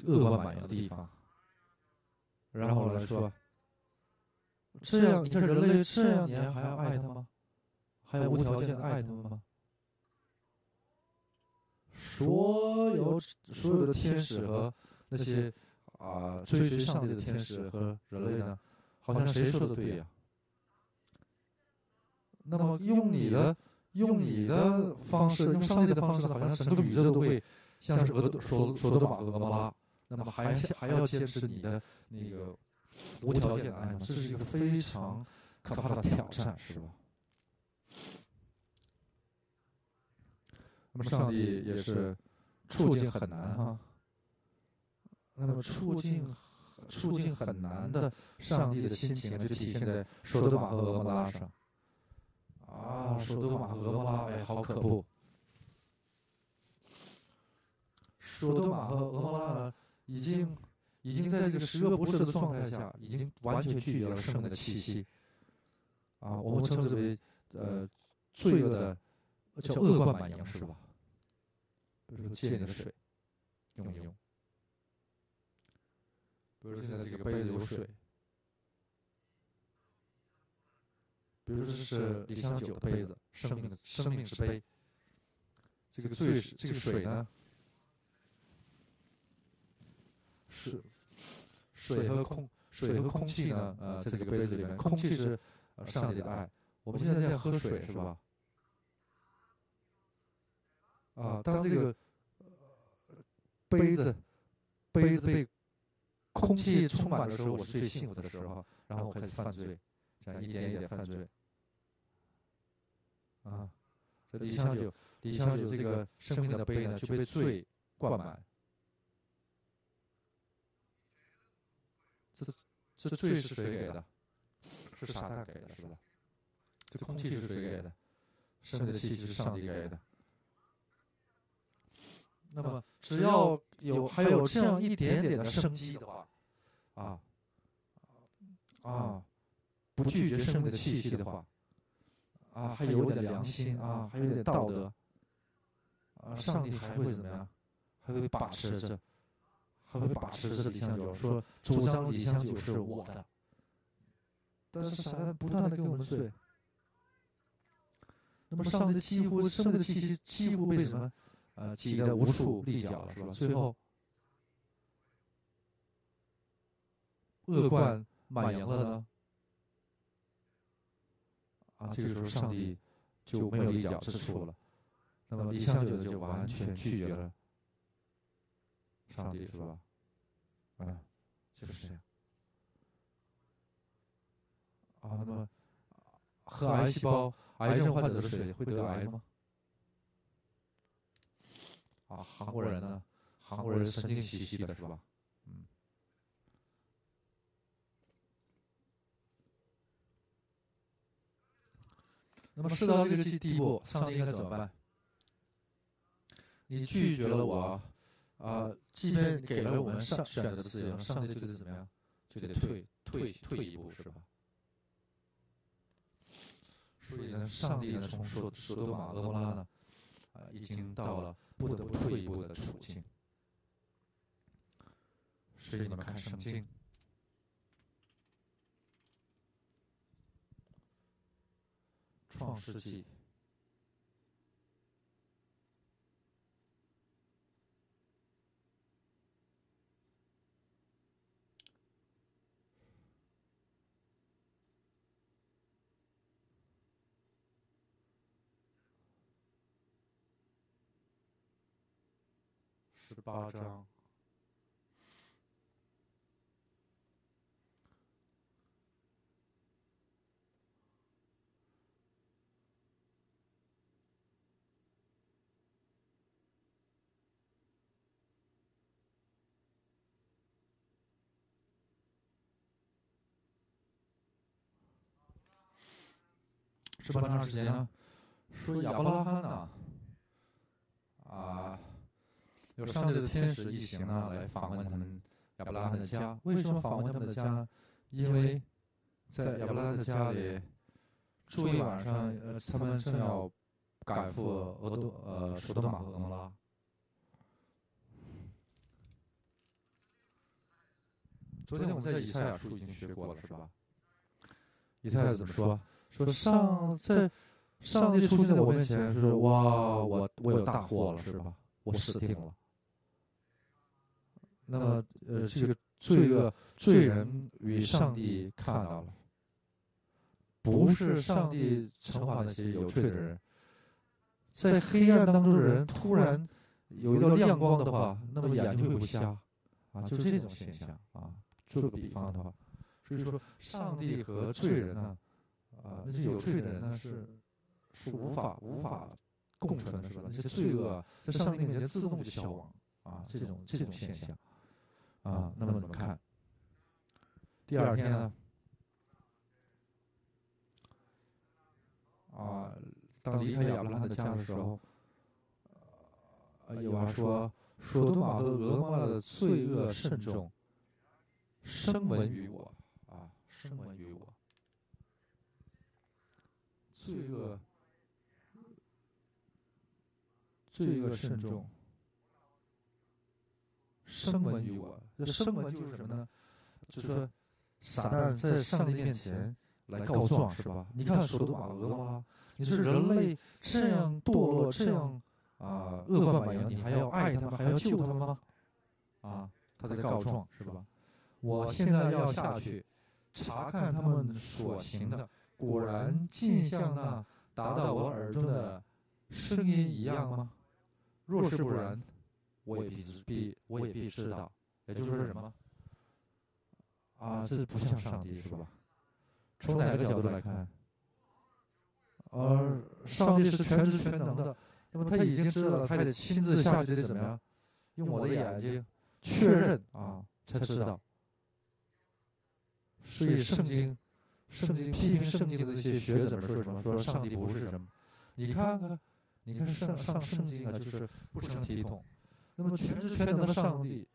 恶贯满盈的地方，然后来说，这样你看人类这样，你还要爱他吗？还要无条件的爱他们吗？所有所有的天使和那些啊追随上帝的天使和人类呢，好像谁说的对呀？那么用你的用你的方式，用上帝的方式，好像整个宇宙都会。像是俄说说德玛和俄摩拉，那么还还要坚持你的那个无条件的爱吗？这是一个非常可怕的挑战，是吧？那么上帝也是处境很难哈。那么处境处境很难的，上帝的心情就体现在索多玛和俄摩拉上。啊，索多玛和俄摩拉，哎，好可怖！索多玛和俄摩拉呢，已经已经在这个十恶不赦的状态下，已经完全拒绝了生的气息。啊，我们称之为呃罪恶的叫恶贯满盈，是吧？比如说借你的水用一用，比如说现在这个杯子有水，比如说这是李香酒的杯子，生命的生命之杯。这个罪是这个水呢，是水和空水和空气呢，呃，在这个杯子里面，空气是呃上帝的爱。我们现在在喝水是吧？啊，当这个杯子杯子被空气充满的时候，我是最幸福的时候。然后我开始犯罪，这样一点一点犯罪。啊，这李香酒，李香酒这个生命的杯呢，就被罪灌满。这这罪是谁给的？是撒旦给的，是吧？这空气是谁给的？生命的气息是上帝给的。那么，只要有还有这样一点点的生机的话，啊啊，不拒绝生命的气息的话，啊，还有点良心啊，还有点道德，啊，上帝还会怎么样？还会把持着，还会把持着李香九，说主张李香九是我的。但是撒旦不断的给我们罪，那么上帝几乎生命的气息几乎被什么？呃，挤得无处立脚了，是吧？最后，恶贯满盈了呢？啊，这个时候上帝就没有立脚之处了。那么李香九就完全拒绝了上帝，是吧？嗯，就是这样。啊，那么喝癌细胞、癌症患者的水会得癌吗？啊，韩国人呢？韩国人神经兮兮的，是吧？嗯。那么事到这个地地步，上帝应该怎么办？你拒绝了我，啊，即便给了我们上选择的自由，上帝就得怎么样？就得退退退一步，是吧？所以呢，上帝呢，从首首都马、俄摩拉呢，啊，已经到了。不得不退一步的处境，所以你们看圣经，《创世纪》十八章，十八章时间呢？说亚伯拉罕呢？啊。有上帝的天使一行呢，来访问他们亚伯拉罕的家。为什么访问他们的家呢？因为在亚伯拉罕的家里住一晚上，呃，他们正要赶赴俄多呃首都马和俄摩拉。昨天我们在以赛亚书已经学过了，是吧？以赛亚怎么说？说上在上帝出现在我面前，说哇，我我有大祸了，是吧？我死定了。那么，呃，这个罪恶罪人与上帝看到了，不是上帝惩罚那些有罪的人，在黑暗当中的人突然有一道亮光的话，那么眼睛会不瞎，啊，就这种现象啊。做个比方的话，所以说，上帝和罪人呢，啊，那些有罪的人呢，是是无法无法共存的是吧？那些罪恶在上帝面前自动就消亡啊，这种这种现象啊。那么你们看，第二天呢？啊，当离开亚伯拉罕的家的时候，呃，有话说，索多玛和俄摩拉的罪恶甚重，声闻于我啊，声闻于我，罪恶，罪恶甚重，声闻于我。这声闻就是什么呢？就是说，撒旦在上帝面前。来告状是吧？你看索多玛、俄摩拉，你说人类这样堕落，这样啊恶贯满盈，你还要爱他们，还要救他们吗？啊，他在告状是吧？我现在要下去查看他们所行的，果然尽像那达到我耳中的声音一样吗？若是不然，我也必必我也必知道。也就是说什么？啊，这不像上帝是吧？从哪个角度来看？而上帝是全知全能的，那么他已经知道了，他得亲自下去得怎么样？用我的眼睛确认啊，才知道。所以圣经，圣经批评圣经的那些学者们说什么？说上帝不是什么？你看看，你看上上圣经啊，就是不成体统。那么全知全能的上帝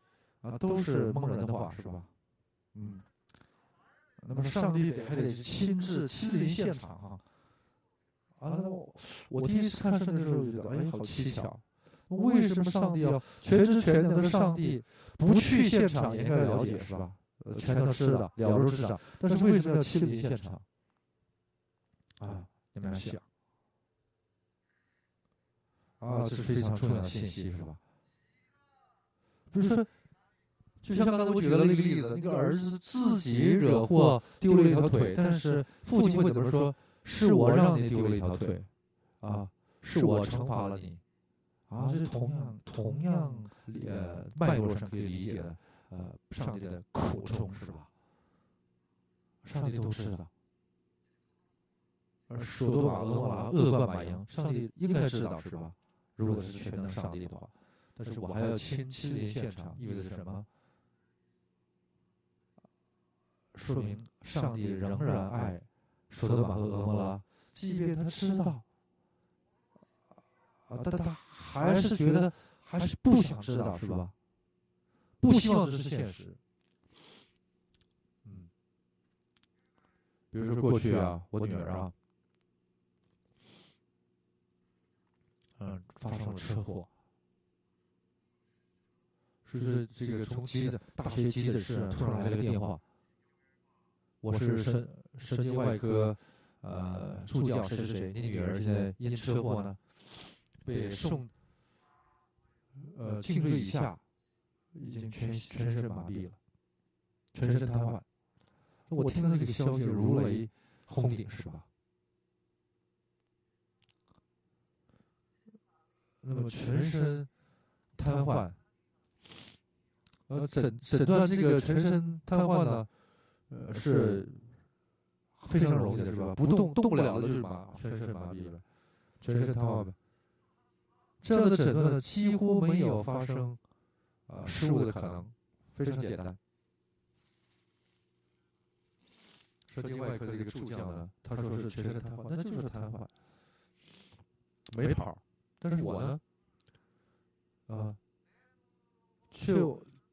啊，都是蒙人的话，是吧？嗯。那么上帝得还得亲自亲临现场啊，啊，那我我第一次看圣经的时候就觉得，哎，好蹊跷，为什么上帝要全知全能的上帝不去现场也应该了解是吧？呃，全都知道，了如指掌，但是为什么要亲临现场？啊，你们想，啊，这是非常重要的信息是吧？比如说。就像刚才我举的那个例子，那个儿子自己惹祸丢了一条腿，但是父亲会怎么说？是我让你丢了一条腿，啊，是我惩罚了你，啊，这同样同样呃脉络上可以理解的，呃，上帝的苦衷是吧？上帝都知道，而索多玛、俄摩拉恶贯满盈，上帝应该知道是吧？如果是全能上帝的话，但是我还要亲亲临现场，意味着什么？说明上帝仍然爱索多玛和俄摩拉，即便他知道，啊，但他还是觉得还是不想知道，是吧？不希望这是现实。嗯，比如说过去啊，我女儿啊，嗯，发生了车祸，说是这个从急诊大学急诊室突然来了个电话。我是神神经外科，呃，助教谁谁谁？你女儿现在因车祸呢，被送，呃，颈椎以下已经全全身麻痹了，全身瘫痪。我听到这个消息如雷轰顶，是吧？那么全身瘫痪，呃，诊诊断这个全身瘫痪呢？呃，是非常容易的，是吧？不动动不了的就是麻，全身麻痹了，全身瘫痪呗。这样的诊断呢，几乎没有发生啊失误的可能，非常简单。神经外科的一个助教呢，他说是全身瘫痪，那就是瘫痪，没跑。但是我呢，啊，却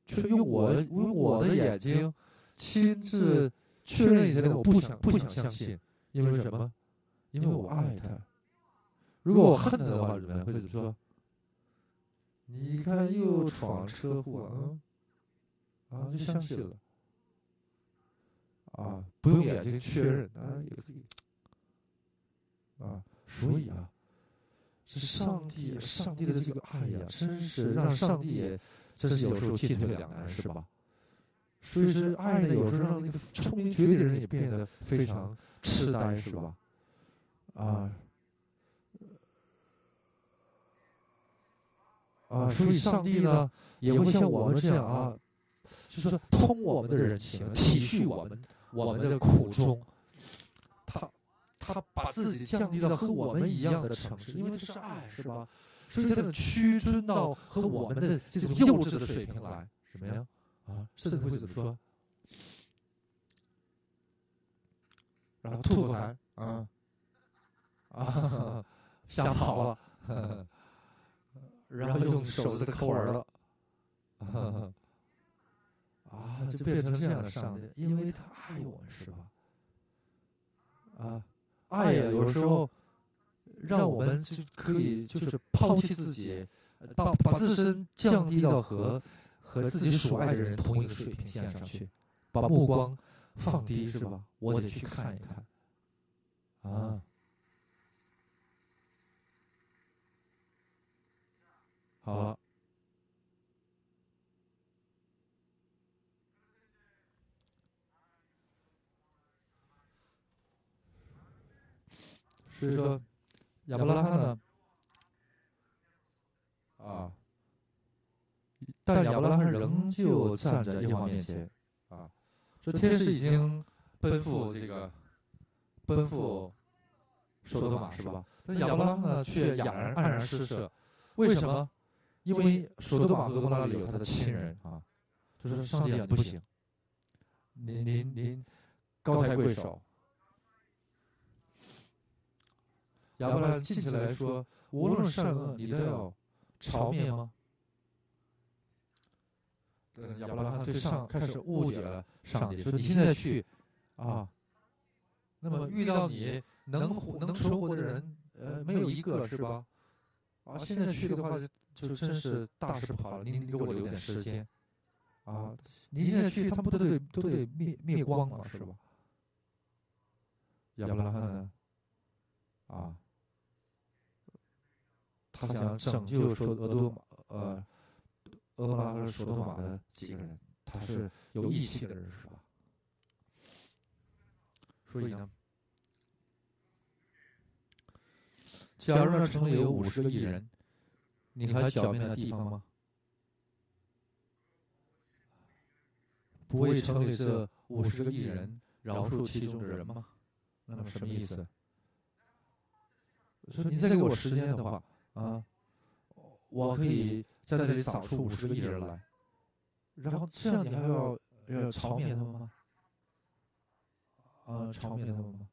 却用我用我的眼睛。亲自确认一下，我不想不想相信，因为什么？因为我爱他。如果我恨他的话，怎么样？会怎么说？你看又闯车祸，啊，啊，就相信了，啊，不用眼睛确认啊，也可以，啊，所以啊，是上帝，上帝的这个爱呀，真是让上帝也真是有时候进退两难，是吧？所以说，爱呢，有时候让那个聪明绝顶的人也变得非常痴呆，是吧？啊，啊，所以上帝呢，也会像我们这样啊，就是说通我们的人情，体恤我们我们的苦衷。他他把自己降低到和我们一样的城市，因为这是爱，是吧？所以他能屈尊到和我们的这种幼稚的水平来，什么呀？啊，甚至会怎么说？然后吐口痰，啊啊，吓跑了，然后用手在抠耳朵，啊，就变成这样的上帝，因为他爱我们，是吧？啊，爱呀，有时候让我们就可以就是抛弃自己，把把自身降低到和和自己所爱的人同一个水平线上去，把目光放低，是吧？我得去看一看。啊，好了，所以说亚伯拉罕呢，啊，但亚伯拉罕仍旧站在耶和华面前，啊，这天使已经奔赴这个。奔赴索多玛是吧？但亚伯拉罕呢却哑然黯然失色，为什么？因为索多玛和俄摩拉里有他的亲人啊，就是上帝啊，不行，您您您高抬贵手。亚伯拉罕近起来说：“无论善恶，你都要朝灭吗？”亚伯拉罕对上开始误解了上帝，说：“你现在去啊。”那么遇到你能活能存活的人，呃，没有一个是吧？啊，现在去的话就就真是大事不好了。您给我留点时间，啊，您现在去，他们都得都得灭灭光了，是吧？亚伯拉罕呢？啊，他想拯救说俄多玛，呃，俄摩拉和索多玛的几个人，他是有义气的人，是吧？所以呢，假如那城里有五十个艺人，你还狡辩的地方吗？不为城里这五十个艺人饶恕其中的人吗？那么什么意思？说你再给我时间的话，啊，我可以在这里扫出五十个艺人来，然后这样你还要要朝灭他们吗？啊，朝灭他们吗？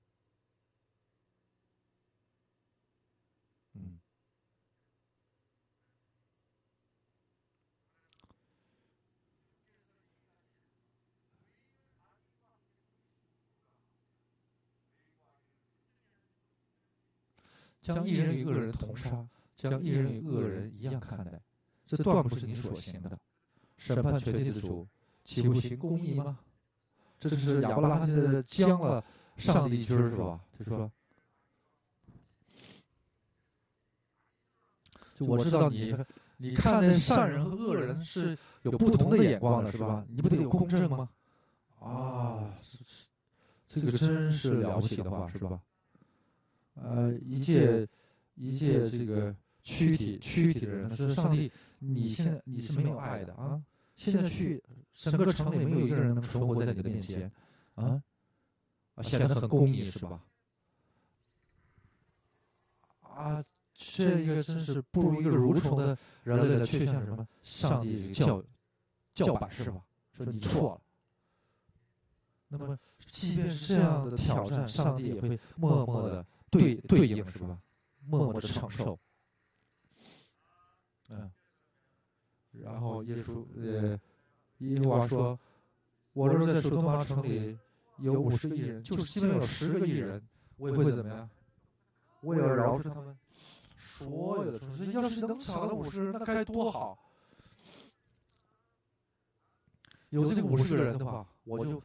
嗯。将一人与个人同杀，将一人与恶人一样看待，这断不是你所行的。审判全地的主，岂不行公义吗？这就是亚伯拉罕将了上帝一军是吧？他说：“就我知道你，你看那善人和恶人是有不同的眼光的，是吧？你不得有公正吗？啊，这个真是了不起的话，是吧？呃，一介一介这个躯体躯体的人说：上帝，你现在你是没有爱的啊！”现在去整个城里没有一个人能存活在你的面前，啊，啊，显得很公义是吧？啊，这个真是不如一个蠕虫的人类的，却像什么？上帝叫叫板是吧？说你错了。那么，即便是这样的挑战，上帝也会默默的对对应是吧？默默的承受。嗯。然后耶稣呃，耶和华说：“我若在索多玛城里有五十个艺人，就是基本有十个亿人，我也会怎么样？我也要饶恕他们所有的错。要是能抢到五十人，那该多好！有这个五十个人的话，我就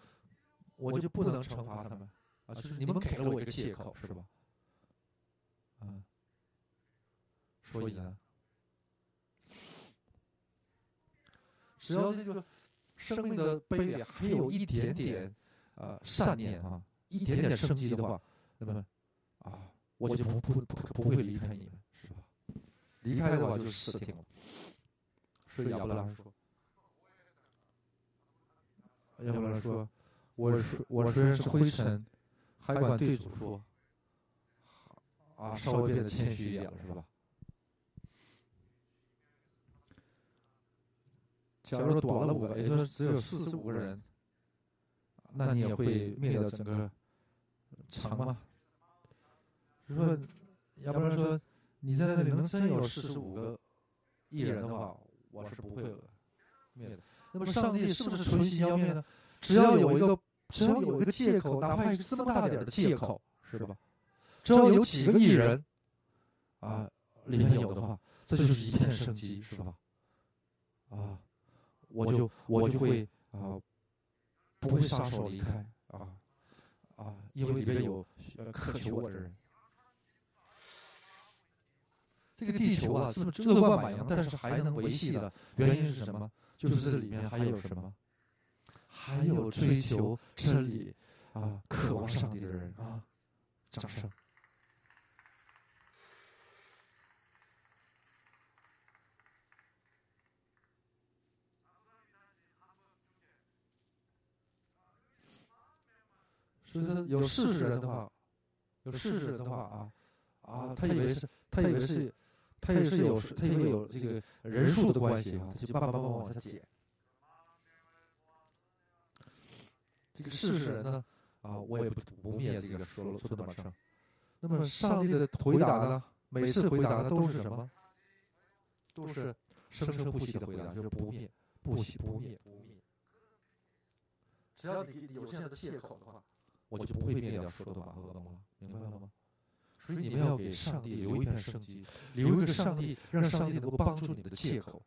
我就不能惩罚他们啊！就是你们给了我一个借口，是吧？啊，所以呢？”只要这个生命的杯里还有一点点呃善念啊，一点点生机的话，那么啊，我就不不不不会离开你们，是吧？离开的话就是死定了。所以亚伯拉罕说：“亚伯拉罕说，我是我虽然是灰尘，还管对主说，啊稍微变得谦虚一点了，是吧？假如说短了五个，也就是只有四十五个人，那你也会灭掉整个城吗？就说，要不然说你在那里能真有四十五个艺人的话，我是不会灭的。那么上帝是不是存心要灭呢？只要有一个，只要有一个借口，哪怕一个这么大点的借口，是吧？只要有几个艺人，啊，里面有的话，这就是一片生机，是吧？啊。我就我就会啊，不会撒手离开啊啊，因为里边有呃渴求我的人。这个地球啊，这么乐观满盈，但是还能维系的原因是什么？就是这里面还有什么？还有追求真理啊，渴望上帝的人啊，掌声。就是有事实人的话，有事实人的话啊啊，他以为是，他以为是，他也是有，他以为有这个人数的关系啊，他就慢慢慢慢往下减。这个事实人呢啊，我也不不灭这个说了说的马上。那么上帝的回答呢，每次回答的都是什么？都是生生不息的回答，就是不灭，不息不灭不灭。只要你有这样的借口的话。我就不会灭掉说的马和恶魔了，明白了吗？所以你们要给上帝留一片生机，留一个上帝，让上帝能够帮助你的借口。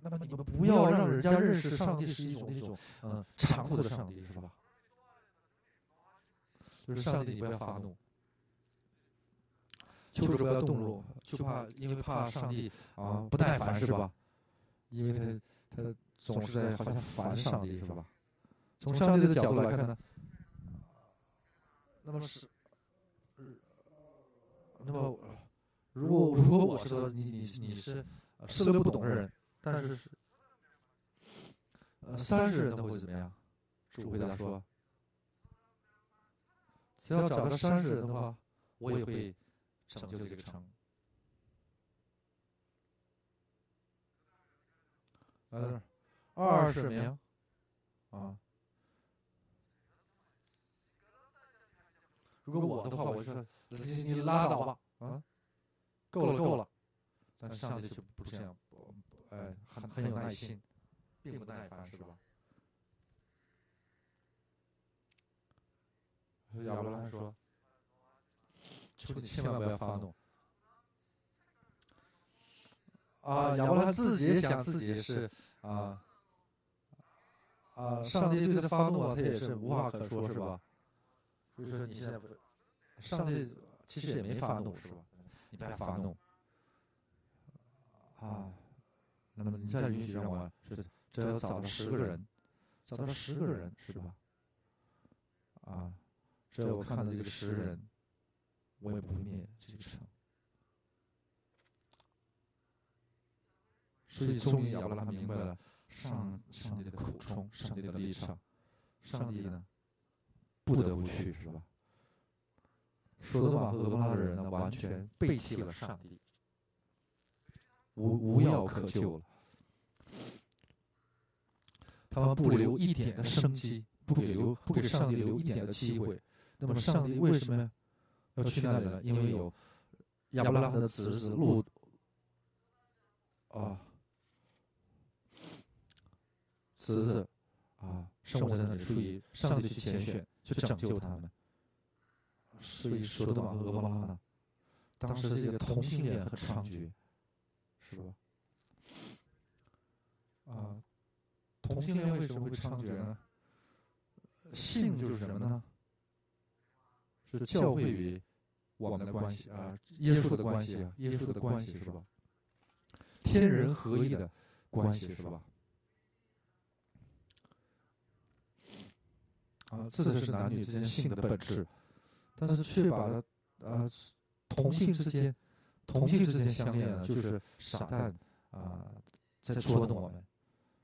那么你们不要让人家认识上帝是一种那种嗯残酷的上帝，是吧？就是上帝，你不要发怒，求主不要动怒，就怕因为怕上帝啊不耐烦，是吧？因为他他总是在好像烦上帝，是吧？从上帝的角度来看呢？那么是，那么如果如果我是说你你你是思维不懂的人，但是呃三十人都会怎么样？主回答说，只要找到三十人的话，我也会拯救这个城。呃，二十名啊。如果我的话，我就说你你拉倒吧，啊，够了够了。但上帝却不这样，哎，很很有耐心，并不耐烦，是吧？亚伯拉罕说：“求你千万不要发怒。”啊，亚伯拉罕自己也想自己是啊啊，上帝对他发怒，他也是无话可说，是吧？所以说你现在不，上帝其实也没发怒，是吧？你别发怒啊！那么你再允许让我，是这要找到十个人，找到十个人，是吧？啊，只要我看到这个十人，我也不会灭这个城。所以终于亚伯拉罕明白了上上帝的苦衷，上帝的立场，上帝呢？不得不去，是吧？索多玛和俄摩拉的人呢，完全背弃了上帝，无无药可救了。他们不留一点的生机，不给留，不给上帝留一点的机会。那么，上帝为什么要去那里呢？因为有亚伯拉罕的侄子路啊，侄子啊，生活在那里，所以上帝去拣选。去拯救他们，所以说的嘛，俄摩拉呢，当时这个同性恋很猖獗，是吧？啊，同性恋为什么会猖獗呢？性就是什么呢？是教会与我们的关系啊，耶稣的关系啊，耶稣的关系是吧？天人合一的关系是吧？啊，这才是男女之间性的本质，但是却把呃同性之间同性之间相恋呢，就是傻蛋啊在捉弄我们，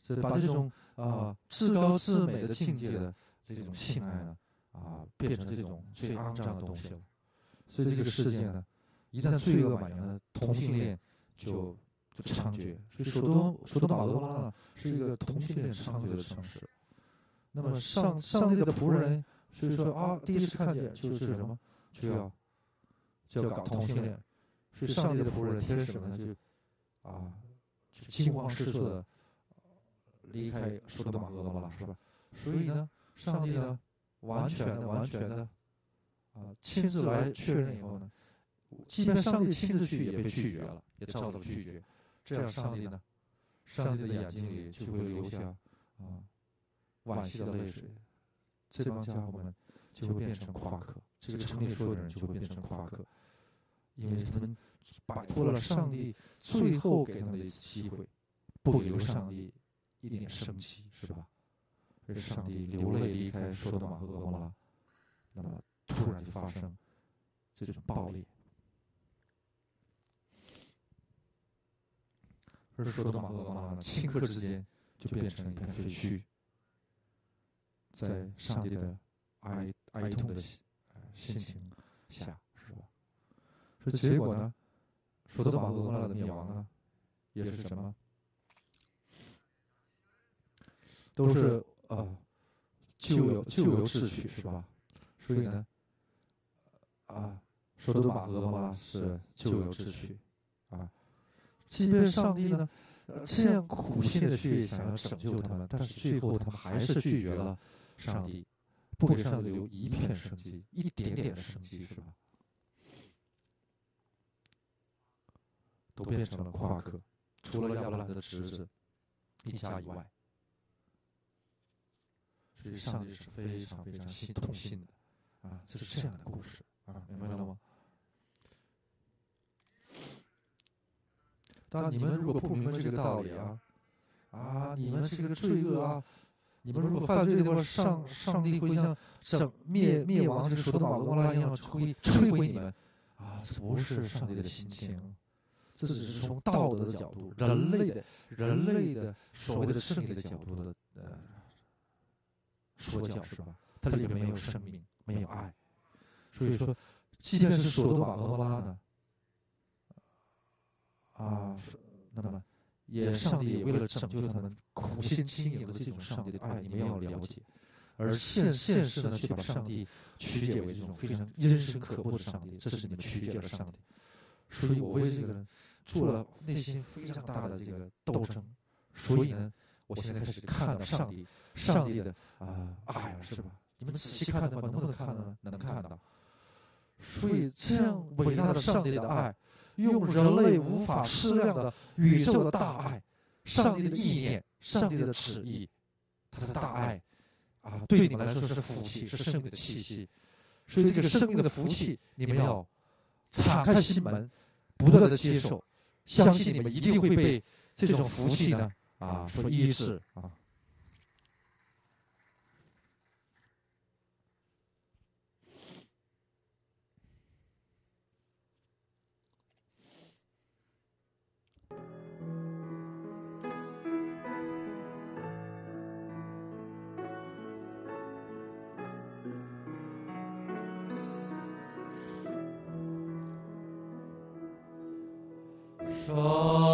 是把这种啊至高至美的境界的这种性爱呢啊变成这种最肮脏的东西了，所以这个世界呢，一旦罪恶满盈呢，同性恋就就猖獗。所以首都首都马俄摩拉呢是一个同性恋猖獗的城市。那么上上帝的仆人，所以说啊，第一次看见就是什么，就要就要搞同性恋。所以上帝的仆人天使呢就啊就惊慌失措的离开首都马俄罗拉，是吧？所以呢，上帝呢完全的完全的啊亲自来确认以后呢，即便上帝亲自去也被拒绝了，也遭到拒绝。这样上帝呢，上帝的眼睛里就会留下啊。惋惜的泪水，这帮家伙们就会变成夸克，这个城里所有人就会变成夸克，因为他们摆脱了上帝最后给他们的一次机会，不留上帝一点生机，是吧？而上帝流泪离开说多玛和蛾摩拉，那么突然就发生这种暴力，而说多玛和蛾摩拉呢，顷刻之间就变成了一片废墟。在上帝的哀哀痛的心心情下，是吧？说结果呢？说多玛和俄摩拉的灭亡呢，也是什么？都是呃，旧有旧有秩序，是吧？所以呢，啊，说多玛和俄摩拉是旧有秩序啊。即便上帝呢，这样苦心的去想要拯救他们，但是最后他们还是拒绝了。上帝不给上帝留一片生机，一点点的生机，是吧？都变成了夸克，除了亚伯兰的侄子一家以外，所以上帝是非常非常心痛心的啊！这是这样的故事啊，明白了吗？当然，你们如果不明白这个道理啊，啊，你们这个罪恶啊！你们如果犯罪的话，上上帝会像像灭灭亡这个索多玛拉一样摧摧毁你们啊！这不是上帝的心情，这只是从道德的角度、人类的、人类的所谓的胜利的角度的呃说教是吧？它里面没有生命，没有爱，所以说，即便是索多玛俄摩拉呢，啊，那么。也，上帝为了拯救他们，苦心经营的这种上帝的爱，你们要了解。而现现实呢，却把上帝曲解为这种非常阴森可怖的上帝，这是你们曲解了上帝。所以我为这个人做了内心非常大的这个斗争。所以呢，我现在开始看到上帝，上帝的啊爱了，是吧？你们仔细看的话，能不能看到呢？能看到。所以这样伟大的上帝的爱。用人类无法思量的宇宙的大爱，上帝的意念，上帝的旨意，他的大爱，啊，对你们来说是福气，是生命的气息。所以这个生命的福气，你们要敞开心门，不断的接受，相信你们一定会被这种福气呢，啊，所医治啊。说。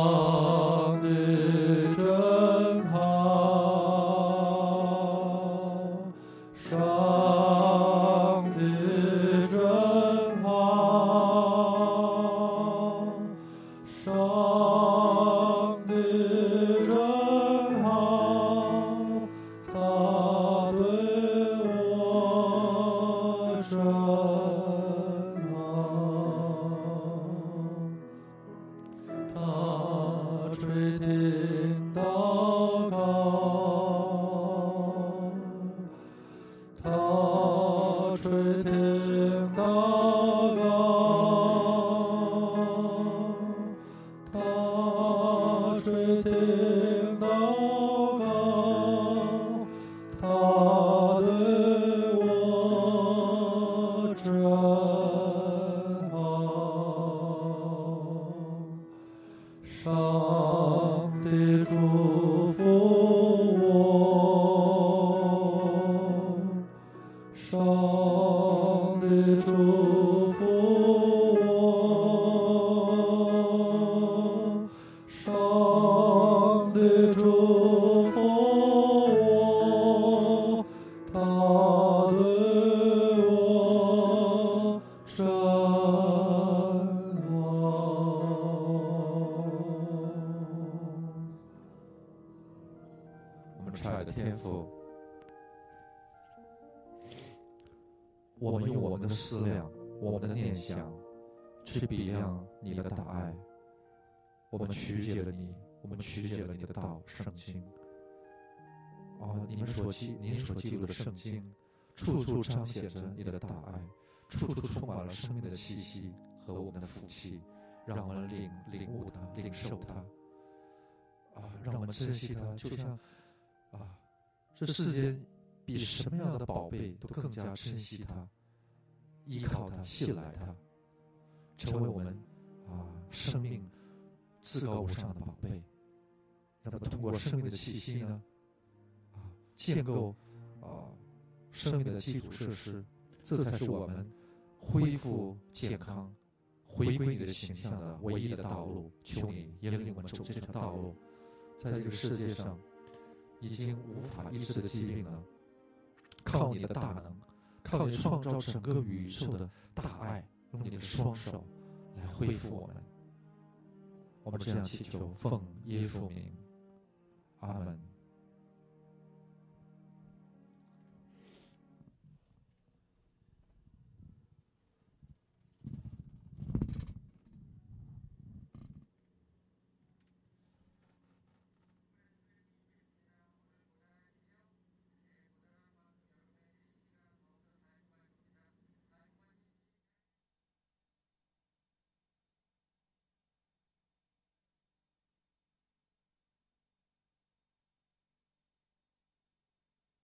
的福气，让我们领领悟它、领受它。啊，让我们珍惜它，就像啊，这世间比什么样的宝贝都更加珍惜它，依靠它，信赖它，成为我们啊生命至高无上的宝贝。那么，通过生命的气息呢，啊，建构啊生命的基础设施，这才是我们恢复健康、回归你的形象的唯一的道路。求你引领我们走这条道路。在这个世界上，已经无法医治的疾病呢，靠你的大能，靠你创造整个宇宙的大爱，用你的双手来恢复我们。我们这样祈求，奉耶稣名，阿门。